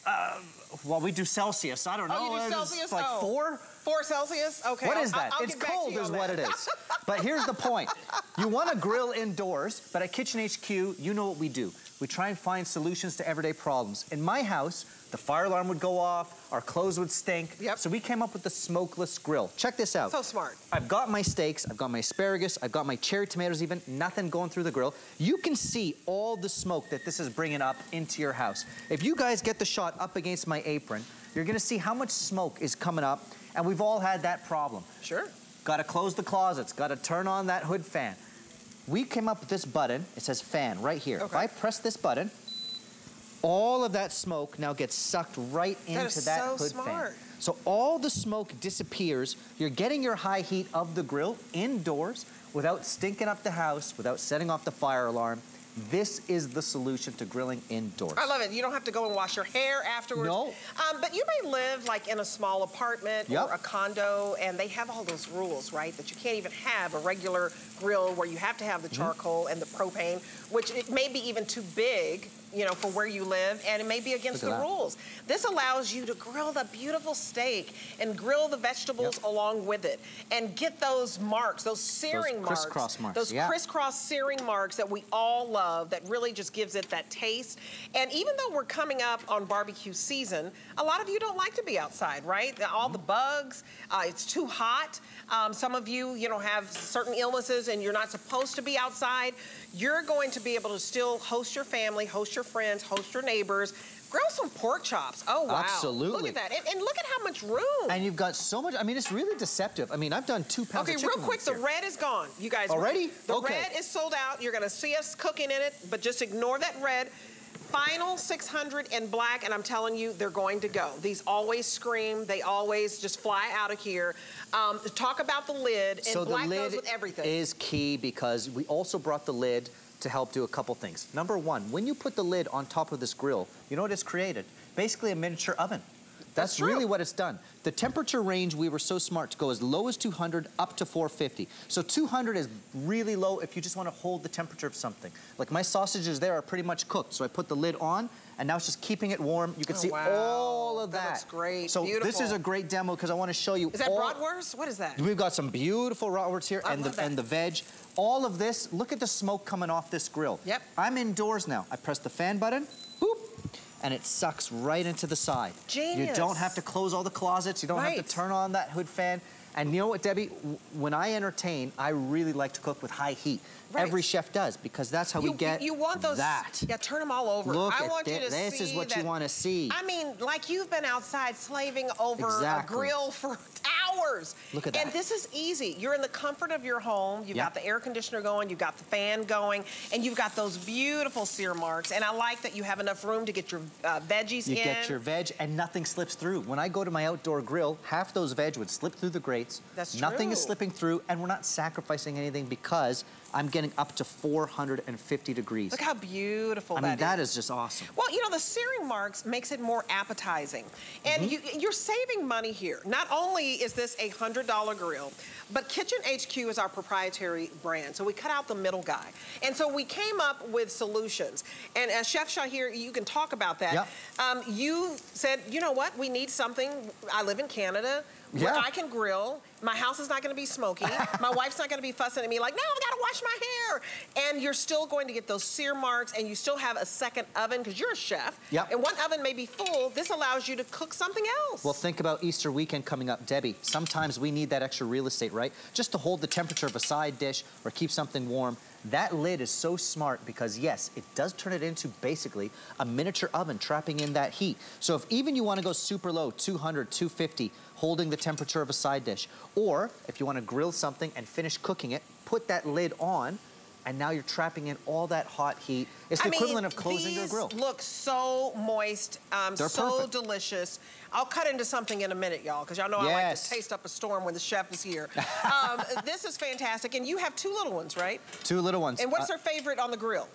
Uh, well, we do Celsius. I don't know. Oh, you do Celsius? Like oh. four? Four Celsius? Okay. What that? I'll, I'll it's get back to cold is what it is. *laughs* but here's the point. You want to grill indoors, but at Kitchen HQ, you know what we do. We try and find solutions to everyday problems. In my house, the fire alarm would go off, our clothes would stink. Yep. So we came up with the smokeless grill. Check this out. So smart. I've got my steaks, I've got my asparagus, I've got my cherry tomatoes even, nothing going through the grill. You can see all the smoke that this is bringing up into your house. If you guys get the shot up against my apron, you're gonna see how much smoke is coming up, and we've all had that problem. Sure. Gotta close the closets, gotta turn on that hood fan. We came up with this button, it says fan right here. Okay. If I press this button, all of that smoke now gets sucked right That into that so hood smart. fan. So all the smoke disappears. You're getting your high heat of the grill indoors without stinking up the house, without setting off the fire alarm. This is the solution to grilling indoors. I love it. You don't have to go and wash your hair afterwards. No. Um, but you may live like in a small apartment Yep. or a condo, and they have all those rules, right? That you can't even have a regular grill where you have to have the Mm-hmm. charcoal and the propane, which it may be even too big, you know, for where you live, and it may be against the that. rules. This allows you to grill the beautiful steak and grill the vegetables along with it, and get those marks, those searing marks, crisscross marks, those yeah. crisscross searing marks that we all love. That really just gives it that taste. And even though we're coming up on barbecue season, a lot of you don't like to be outside, right? All the bugs, uh, it's too hot. Um, some of you, you know, have certain illnesses and you're not supposed to be outside. You're going to be able to still host your family, host your friends, host your neighbors. Grill some pork chops. Oh, wow. Look at that. And, and look at how much room. And you've got so much, I mean, it's really deceptive. I mean, I've done two pounds Okay, of real quick, the here. red is gone. You guys Already? The Okay. red is sold out. You're gonna see us cooking in it, but just ignore that red. Final 600 in black, and I'm telling you, they're going to go. These always scream. They always just fly out of here. Um, talk about the lid, and So the black goes lid with everything. is key because we also brought the lid to help do a couple things. Number one, when you put the lid on top of this grill, you know what it's created? Basically a miniature oven. That's, really what it's done. The temperature range, we were so smart to go as low as 200 up to 450. So 200 is really low if you just want to hold the temperature of something. Like my sausages there are pretty much cooked. So I put the lid on and now it's just keeping it warm. You can Oh, see wow. all of That that. looks great. So this is a great demo because I want to show you is that all- bratwurst? What is that? We've got some beautiful bratwurst here I and the, and the veg. All of this, look at the smoke coming off this grill. Yep. I'm indoors now. I press the fan button, boop, and it sucks right into the side. Genius. You don't have to close all the closets. You don't have to turn on that hood fan. And you know what, Debbie? When I entertain, I really like to cook with high heat. Right. Every chef does because that's how you, we get you want those that. Yeah, turn them all over. Look I at want you to this see is what you that- wanna see. I mean, like you've been outside slaving over Exactly. a grill for *laughs* hours. Look at that. And this is easy. You're in the comfort of your home. You've Yeah. got the air conditioner going. You've got the fan going, and you've got those beautiful sear marks. And I like that you have enough room to get your uh, veggies You in. get your veg and nothing slips through. When I go to my outdoor grill, half those veg would slip through the grates. That's true. Nothing is slipping through and we're not sacrificing anything because I'm getting up to 450 degrees. Look how beautiful I that mean, is. that is just awesome. Well, you know, the searing marks makes it more appetizing. And Mm-hmm. you, you're saving money here. Not only is this a $100 grill, but Kitchen HQ is our proprietary brand. So we cut out the middle guy. And so we came up with solutions. And as Chef Shahir, you can talk about that. Yep. Um, you said, you know what, we need something. I live in Canada. Where Yeah. I can grill. My house is not going to be smoky. *laughs* my wife's not going to be fussing at me like, no, I've got to wash my hair. And you're still going to get those sear marks, and you still have a second oven because you're a chef. Yep. And one oven may be full. This allows you to cook something else. Well, think about Easter weekend coming up, Debbie. Sometimes we need that extra real estate, right? Just to hold the temperature of a side dish or keep something warm. That lid is so smart because, yes, it does turn it into basically a miniature oven trapping in that heat. So if even you want to go super low, 200, 250, holding the temperature of a side dish, or if you want to grill something and finish cooking it, put that lid on, and now you're trapping in all that hot heat. It's the I mean, equivalent of closing your grill. these look so moist, um, They're so perfect. delicious. I'll cut into something in a minute, y'all, because y'all know I like to taste up a storm when the chef is here. *laughs* um, this is fantastic, and you have two little ones, right? Two little ones. And what's Uh, their favorite on the grill?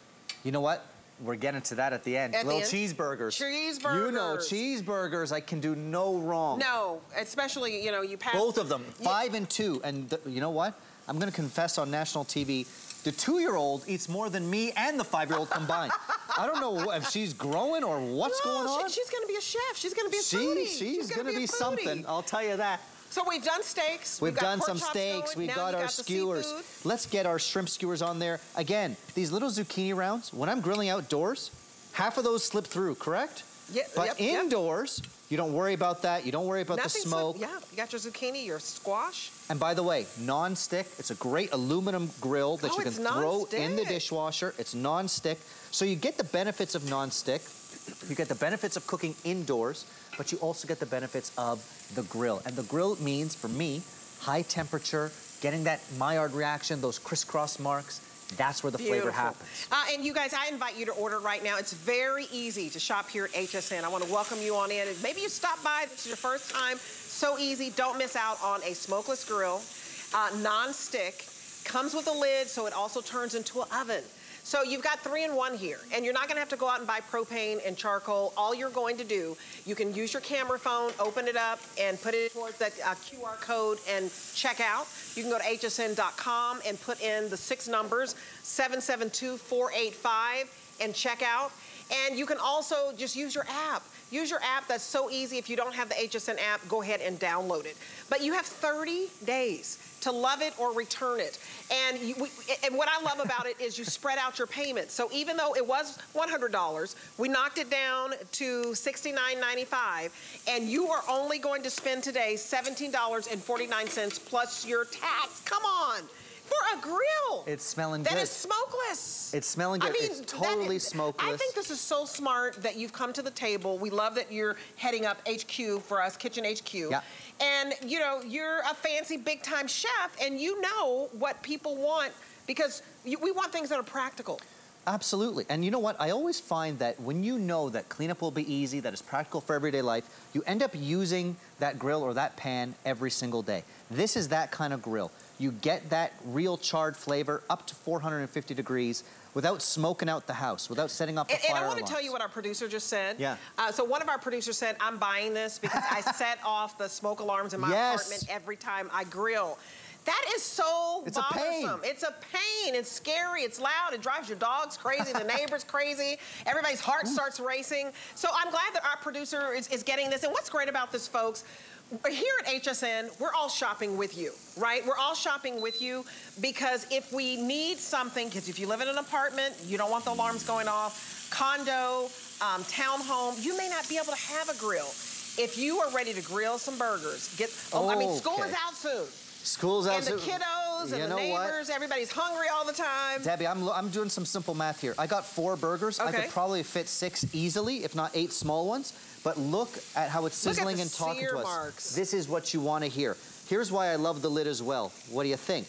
You know what? We're getting to that at the end. At the Little end? cheeseburgers. Cheeseburgers. You know, cheeseburgers, I can do no wrong. No, especially, you know, you pass. Both of them, five and two. And you know what? I'm going to confess on national TV, The two-year-old eats more than me and the five-year-old combined. I don't know if she's growing or what's No, going she- on. she's gonna be a chef. She's gonna be a She- foodie. she's, gonna, be, a foodie. something. I'll tell you that. So we've done steaks. We've got done some steaks. going, We've now got our got skewers. seafood. Let's get our shrimp skewers on there. Again, these little zucchini rounds, when I'm grilling outdoors, half of those slip through, correct? Yeah, But yep, yep. indoors, you don't worry about that. You don't worry about Nothing the smoke. yeah, you got your zucchini, your squash. And by the way, non-stick. It's a great aluminum grill that Oh, you can throw in the dishwasher. It's non-stick. So you get the benefits of non-stick. You get the benefits of cooking indoors, but you also get the benefits of the grill. And the grill means, for me, high temperature, getting that Maillard reaction, those crisscross marks. That's where the flavor happens. Uh, and you guys, I invite you to order right now. It's very easy to shop here at HSN. I want to welcome you on in. And Maybe you stop by, this is your first time. So easy. Don't miss out on a smokeless grill, uh, non-stick. Comes with a lid, so it also turns into an oven. So you've got three in one here, and you're not gonna have to go out and buy propane and charcoal. All you're going to do, you can use your camera phone, open it up, and put it towards that uh, QR code and check out. You can go to hsn.com and put in the six numbers, 772-485, and check out. And you can also just use your app. Use your app. That's so easy. If you don't have the HSN app, go ahead and download it. But you have 30 days to love it or return it. And, you, we, and what I love about it is you spread out your payments. So even though it was $100, we knocked it down to $69.95, and you are only going to spend today $17.49 plus your tax. Come on, for a grill. It's smelling That good. is smokeless. It's smelling good. I mean, it's totally is- smokeless. I think this is so smart that you've come to the table. We love that you're heading up HQ for us, Kitchen HQ. Yeah. And, you know, you're a fancy big time chef and you know what people want because you, we want things that are practical. Absolutely. And you know what? I always find that when you know that cleanup will be easy, that it's practical for everyday life, you end up using that grill or that pan every single day. This is that kind of grill. You get that real charred flavor up to 450 degrees without smoking out the house, without setting off the And, and I want to tell you what our producer just said. Yeah. Uh, so one of our producers said, I'm buying this because I *laughs* set off the smoke alarms in my Yes. apartment every time I grill. That is so It's a pain. It's a pain. It's scary. It's loud. It drives your dogs crazy. The neighbors *laughs* crazy. Everybody's heart starts racing. So I'm glad that our producer is, is getting this. And what's great about this, folks, here at HSN, we're all shopping with you, right? We're all shopping with you because if we need something, because if you live in an apartment, you don't want the alarms going off, condo, um, townhome, you may not be able to have a grill. If you are ready to grill some burgers, get, oh, I mean, school Okay. is out soon. School's out And the kiddos and the know what? neighbors, everybody's hungry all the time. Debbie, I'm, I'm doing some simple math here. I got four burgers. Okay. I could probably fit six easily, if not eight small ones. But look at how it's sizzling and talking to us. marks. This is what you want to hear. Here's why I love the lid as well. What do you think?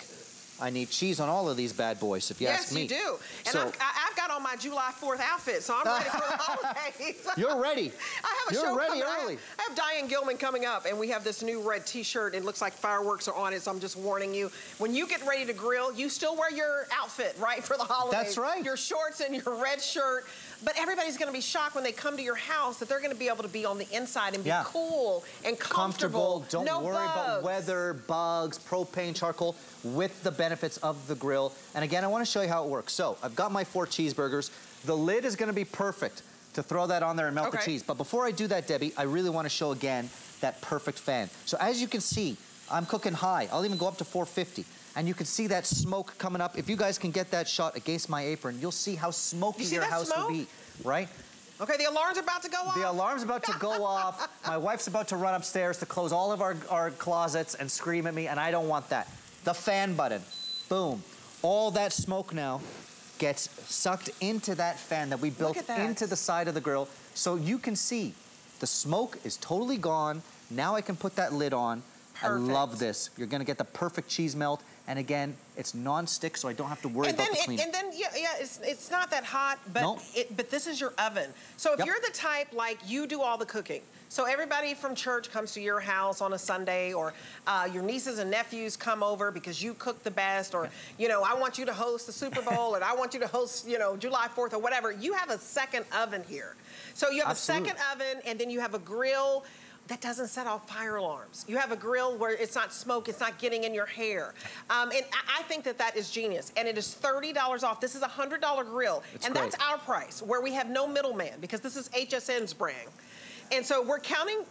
I need cheese on all of these bad boys, if you yes, ask me. Yes, you do. And so I've, I've got on my July 4th outfit, so I'm ready for the holidays. *laughs* you're ready. *laughs* I have a You're show ready coming. I have- early. I have Diane Gilman coming up, and we have this new red T-shirt. It looks like fireworks are on it, so I'm just warning you. When you get ready to grill, you still wear your outfit, right, for the holidays. That's right. Your shorts and your red shirt. But everybody's going to be shocked when they come to your house that they're going to be able to be on the inside and be Yeah. cool and comfortable. Don't no worry about weather, bugs, propane, charcoal, with the benefits of the grill. And again, I want to show you how it works. So I've got my four cheeseburgers. The lid is going to be perfect to throw that on there and melt the cheese. But before I do that, Debbie, I really want to show again that perfect fan. So as you can see, I'm cooking high. I'll even go up to 450. And you can see that smoke coming up. If you guys can get that shot against my apron, you'll see how smoky You your house smoke? will be, right? Okay, the alarm's about to go off. The alarm's about to go off. *laughs* My wife's about to run upstairs to close all of our, our closets and scream at me, and I don't want that. The fan button, boom. All that smoke now gets sucked into that fan that we built that. into the side of the grill. So you can see the smoke is totally gone. Now I can put that lid on. I love this. You're gonna get the perfect cheese melt. And again, it's non-stick, so I don't have to worry and about then, the it, and then, yeah, yeah, it's, it's not that hot, but Nope. it, but this is your oven. So if Yep. you're the type like you do all the cooking, so everybody from church comes to your house on a Sunday, or uh, your nieces and nephews come over because you cook the best, or you know, I want you to host the Super Bowl, and I want you to host, you know, July 4th or whatever. You have a second oven here. So you have Absolutely. a second oven, and then you have a grill that doesn't set off fire alarms. You have a grill where it's not smoke, it's not getting in your hair. Um, and I, I think that that is genius. And it is $30 off. This is a $100 grill. It's and great. that's our price, where we have no middleman, because this is HSN's brand. And so we're counting,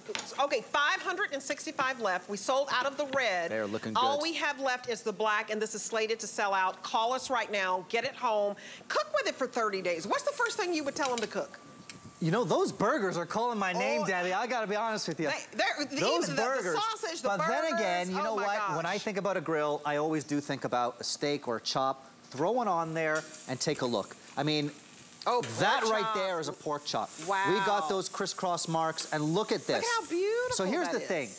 okay, 565 left. We sold out of the red. They're looking All good. we have left is the black, and this is slated to sell out. Call us right now, get it home, cook with it for 30 days. What's the first thing you would tell them to cook? You know, those burgers are calling my name, Oh, Debbie. I gotta be honest with you. They- those even the- the burgers. sausage, the but then again, you oh know oh my what? When I think about a grill, I always do think about a steak or a chop. Throw one on there and take a look. I mean, Oh, that pork right there is a pork chop. Wow. We got those crisscross marks, and look at this. Look how beautiful So here's the is. thing.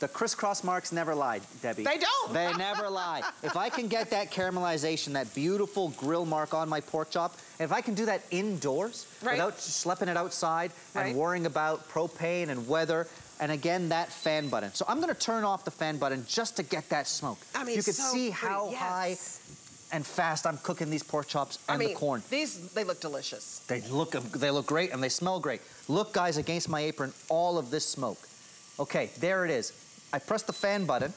The crisscross marks never lied, Debbie. They don't. They never lie. If I can get that caramelization, that beautiful grill mark on my pork chop, if I can do that indoors Right. without schlepping it outside Right. and worrying about propane and weather, and again, that fan button. So I'm gonna turn off the fan button just to get that smoke. I mean, you can so see pretty, how yes. high and fast I'm cooking these pork chops and I mean, the corn. these, they look delicious. They look, um, they look great and they smell great. Look, guys, against my apron, all of this smoke. Okay, there it is. I press the fan button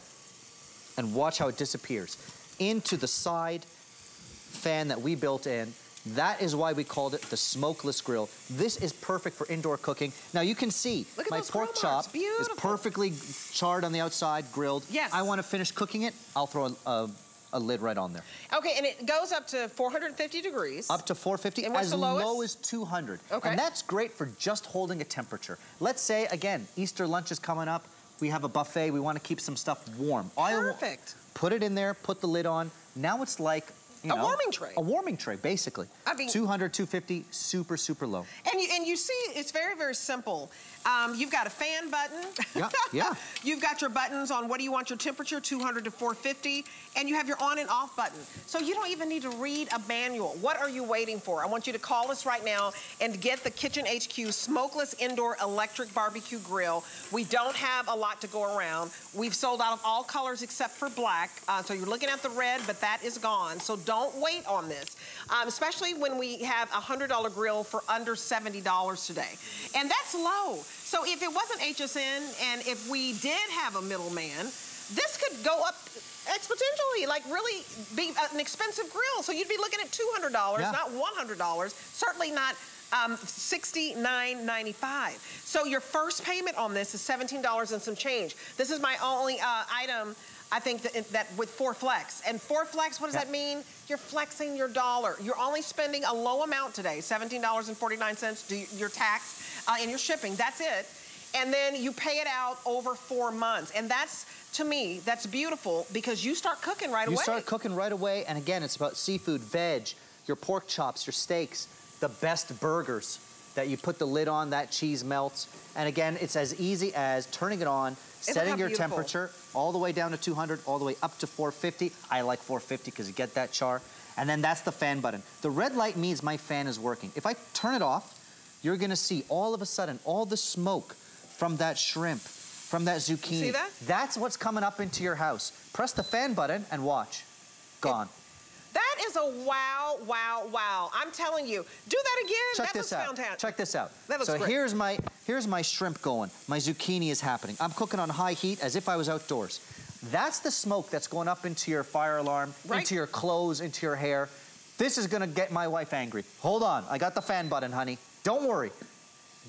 and watch how it disappears into the side fan that we built in. That is why we called it the smokeless grill. This is perfect for indoor cooking. Now you can see Look my pork chop is perfectly charred on the outside, grilled. Yes. I want to finish cooking it. I'll throw a, a, a lid right on there. Okay, and it goes up to 450 degrees. Up to 450, And what's as the lowest? low as 200. Okay. And that's great for just holding a temperature. Let's say, again, Easter lunch is coming up. We have a buffet. We want to keep some stuff warm. Perfect. put it in there, put the lid on. Now it's like, you A know, warming tray. A warming tray, basically. I mean- 200, 250, super, super low. And you, and you see, it's very, very simple. Um, you've got a fan button. Yeah, *laughs* yeah. you've got your buttons on what do you want your temperature, 200 to 450, and you have your on and off button. So you don't even need to read a manual. What are you waiting for? I want you to call us right now and get the Kitchen HQ Smokeless Indoor Electric Barbecue Grill. We don't have a lot to go around. We've sold out of all colors except for black. Uh, so you're looking at the red, but that is gone. So don't wait on this, um, especially when we have a $100 grill for under $70 today. And that's low. So if it wasn't HSN and if we did have a middleman, this could go up exponentially, like really be an expensive grill. So you'd be looking at $200, Yeah. not $100, certainly not um, $69.95. So your first payment on this is $17 and some change. This is my only uh, item, I think, that, that with four flex. And four flex, what does Yeah. that mean? You're flexing your dollar. You're only spending a low amount today, $17.49, do your tax uh, and your shipping. That's it. And then you pay it out over four months. And that's, to me, that's beautiful because you start cooking right You away. You start cooking right away, and again, it's about seafood, veg, your pork chops, your steaks, the best burgers that you put the lid on, that cheese melts. And again, it's as easy as turning it on, setting your beautiful. temperature all the way down to 200, all the way up to 450. I like 450 because you get that char. And then that's the fan button. The red light means my fan is working. If I turn it off, you're gonna see all of a sudden all the smoke from that shrimp, from that zucchini. See that? That's what's coming up into your house. Press the fan button and watch. Gone. That is a wow, wow, wow. I'm telling you. Do that again. Check that this looks out. fantastic. Check this out. That looks so great. here's my here's my shrimp going. My zucchini is happening. I'm cooking on high heat as if I was outdoors. That's the smoke that's going up into your fire alarm, Right. into your clothes, into your hair. This is gonna get my wife angry. Hold on, I got the fan button, honey. Don't worry.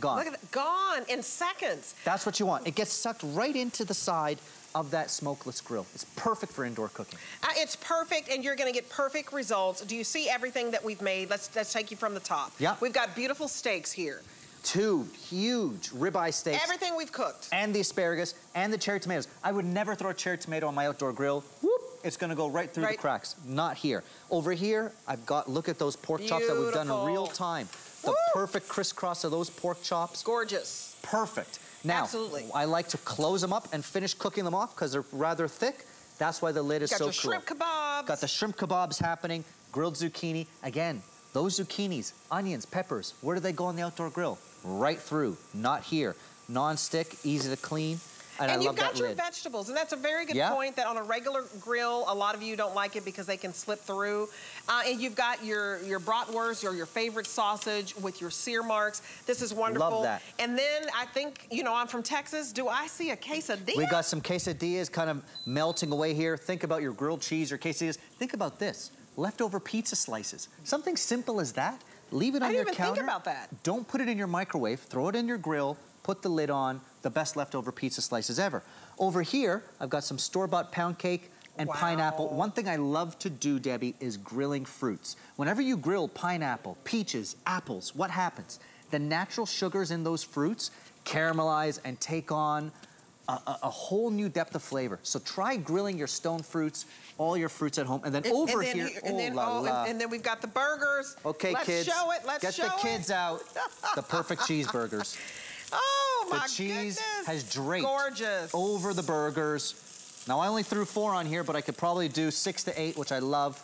Gone. Look at that. Gone in seconds. That's what you want. It gets sucked right into the side of that smokeless grill. It's perfect for indoor cooking. Uh, it's perfect, and you're going to get perfect results. Do you see everything that we've made? Let's let's take you from the top. Yeah. We've got beautiful steaks here. Two huge ribeye steaks. Everything we've cooked. and the asparagus and the cherry tomatoes. I would never throw a cherry tomato on my outdoor grill. Whoop, it's gonna go right through Right. the cracks. Not here. Over here, I've got, look at those pork chops that we've done in real time. The Woo. perfect crisscross of those pork chops. Gorgeous. Perfect. Now, Absolutely. I like to close them up and finish cooking them off because they're rather thick. That's why the lid is Got so your cool. shrimp kebabs. Got the shrimp kebabs happening, grilled zucchini. Again, those zucchinis, onions, peppers, where do they go on the outdoor grill? Right through, not here. Non-stick, easy to clean. And, I you've got your lid. vegetables, and that's a very good Yeah. point. That on a regular grill, a lot of you don't like it because they can slip through. Uh, and you've got your your bratwurst or your favorite sausage with your sear marks. This is wonderful. Love that. And then I think you know I'm from Texas. Do I see a quesadilla? We got some quesadillas kind of melting away here. Think about your grilled cheese or quesadillas. Think about this, leftover pizza slices. Something simple as that. Leave it on your counter. I didn't even think about that. Don't put it in your microwave. Throw it in your grill. Put the lid on. The best leftover pizza slices ever. Over here, I've got some store-bought pound cake and pineapple. One thing I love to do, Debbie, is grilling fruits. Whenever you grill pineapple, peaches, apples, what happens? The natural sugars in those fruits caramelize and take on a, a- a whole new depth of flavor. So try grilling your stone fruits, all your fruits at home, and then And- over and then oh, here, here- and oh then, la oh, la. and then we've got the burgers. Okay, Let's kids, show it. Let's get show the it. kids out. The perfect *laughs* cheeseburgers. Oh The my cheese goodness. has draped Gorgeous. over the burgers. Now I only threw four on here, but I could probably do six to eight, which I love.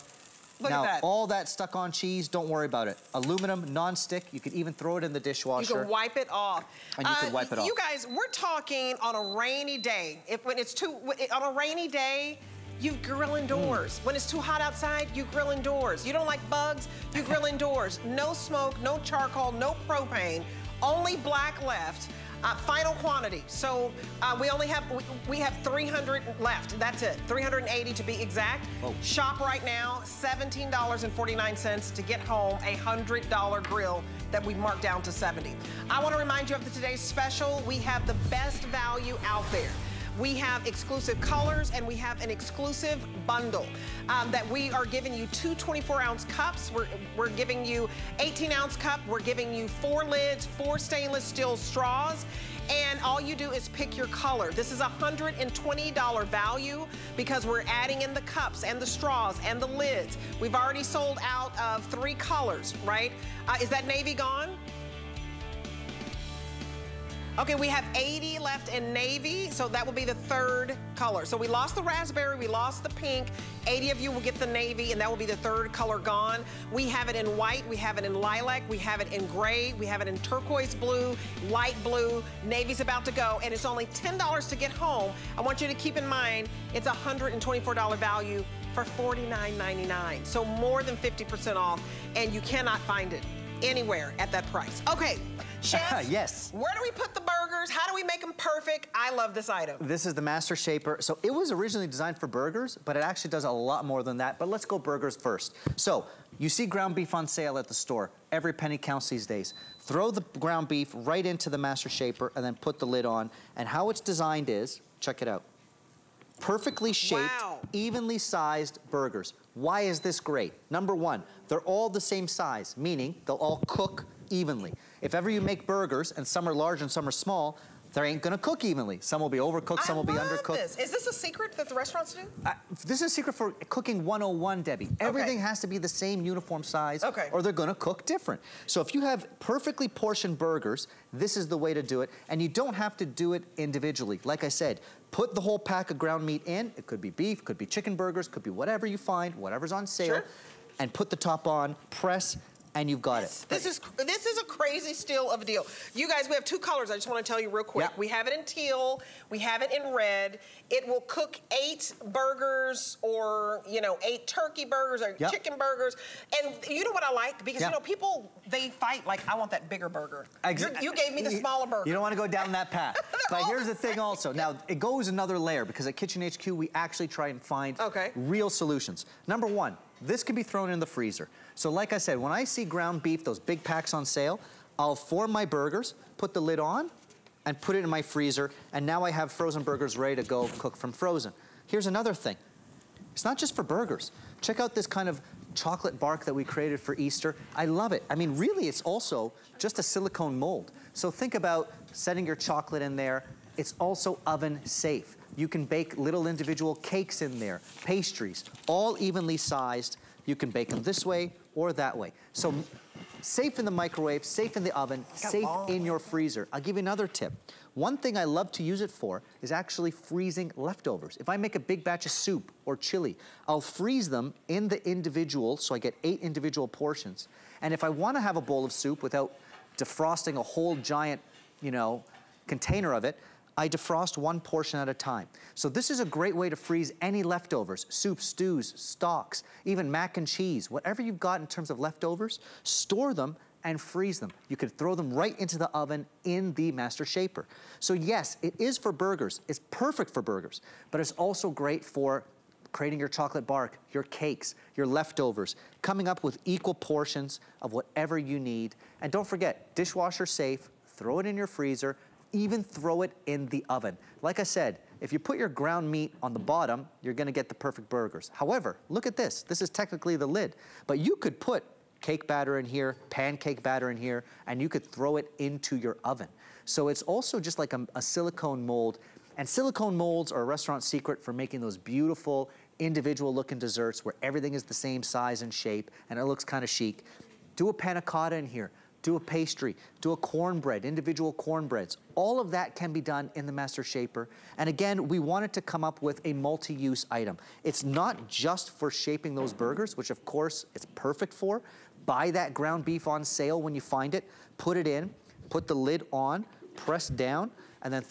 Look at now, that. all that stuck on cheese, don't worry about it. Aluminum, non-stick, you could even throw it in the dishwasher. You can wipe it off. And you can wipe it off. You guys, we're talking on a rainy day. If when it's too on a rainy day, you grill indoors. Mm. When it's too hot outside, you grill indoors. You don't like bugs, you grill indoors. No smoke, no charcoal, no propane, only black left. Uh, final quantity. So uh, we only have we, we have 300 left. That's it. 380 to be exact. Oh. Shop right now. $17.49 to get home a $100 grill that we've marked down to 70. I want to remind you of the today's special. We have the best value out there. We have exclusive colors and we have an exclusive bundle um, that we are giving you two 24 ounce cups. We're, we're giving you 18 ounce cup. We're giving you four lids, four stainless steel straws. And all you do is pick your color. This is a $120 value because we're adding in the cups and the straws and the lids. We've already sold out of three colors, right? Uh, is that navy gone? Okay, we have 80 left in navy, so that will be the third color. So we lost the raspberry, we lost the pink. 80 of you will get the navy, and that will be the third color gone. We have it in white, we have it in lilac, we have it in gray, we have it in turquoise blue, light blue. Navy's about to go, and it's only $10 to get home. I want you to keep in mind, it's a $124 value for $49.99. So more than 50% off, and you cannot find it anywhere at that price. Okay, *laughs* chef. yes. Where do we put the burgers? How do we make them perfect? I love this item. This is the Master Shaper. So it was originally designed for burgers, but it actually does a lot more than that. But let's go burgers first. So you see ground beef on sale at the store. Every penny counts these days. Throw the ground beef right into the Master Shaper and then put the lid on. And how it's designed is, check it out. Perfectly shaped, Wow. evenly sized burgers. Why is this great? Number one, they're all the same size, meaning they'll all cook evenly. If ever you make burgers and some are large and some are small, they ain't gonna cook evenly. Some will be overcooked, some I will be undercooked. This. Is this a secret that the restaurants do? Uh, this is a secret for cooking 101, Debbie. Everything has to be the same uniform size Okay. or they're gonna cook different. So if you have perfectly portioned burgers, this is the way to do it. And you don't have to do it individually. Like I said, put the whole pack of ground meat in. It could be beef, could be chicken burgers, could be whatever you find, whatever's on sale. Sure. And put the top on, press, and you've got it. This is this is a crazy steal of a deal. You guys, we have two colors. I just want to tell you real quick. Yeah. We have it in teal. We have it in red. It will cook eight burgers or you know eight turkey burgers or Yep. chicken burgers. And you know what I like because Yeah. you know people they fight like I want that bigger burger. Exa- You, you gave me the smaller burger. You don't want to go down that path. *laughs* but here's the the thing also. Now, it goes another layer because at Kitchen HQ, we actually try and find Okay. real solutions. Number one, this can be thrown in the freezer. So like I said, when I see ground beef, those big packs on sale, I'll form my burgers, put the lid on, and put it in my freezer, and now I have frozen burgers ready to go cook from frozen. Here's another thing. It's not just for burgers. Check out this kind of chocolate bark that we created for Easter. I love it. I mean, really, it's also just a silicone mold. So think about setting your chocolate in there. It's also oven safe. You can bake little individual cakes in there, pastries, all evenly sized. You can bake them this way or that way. So safe in the microwave, safe in the oven, safe in your freezer. I'll give you another tip. One thing I love to use it for is actually freezing leftovers. If I make a big batch of soup or chili, I'll freeze them in the individual, so I get eight individual portions. And if I want to have a bowl of soup without defrosting a whole giant, you know, container of it, I defrost one portion at a time. So this is a great way to freeze any leftovers, soup, stews, stocks, even mac and cheese, whatever you've got in terms of leftovers, store them and freeze them. You could throw them right into the oven in the Master Shaper. So yes, it is for burgers. It's perfect for burgers, but it's also great for creating your chocolate bark, your cakes, your leftovers, coming up with equal portions of whatever you need. And don't forget, dishwasher safe, throw it in your freezer, even throw it in the oven. Like I said, if you put your ground meat on the bottom, you're gonna get the perfect burgers. However, look at this. This is technically the lid, but you could put cake batter in here, pancake batter in here, and you could throw it into your oven. So it's also just like a, a silicone mold. And silicone molds are a restaurant secret for making those beautiful, individual looking desserts where everything is the same size and shape and it looks kind of chic. Do a panna cotta in here do a pastry, do a cornbread, individual cornbreads. All of that can be done in the Master Shaper. And again, we wanted to come up with a multi-use item. It's not just for shaping those burgers, which of course it's perfect for. Buy that ground beef on sale when you find it, put it in, put the lid on, press down, and then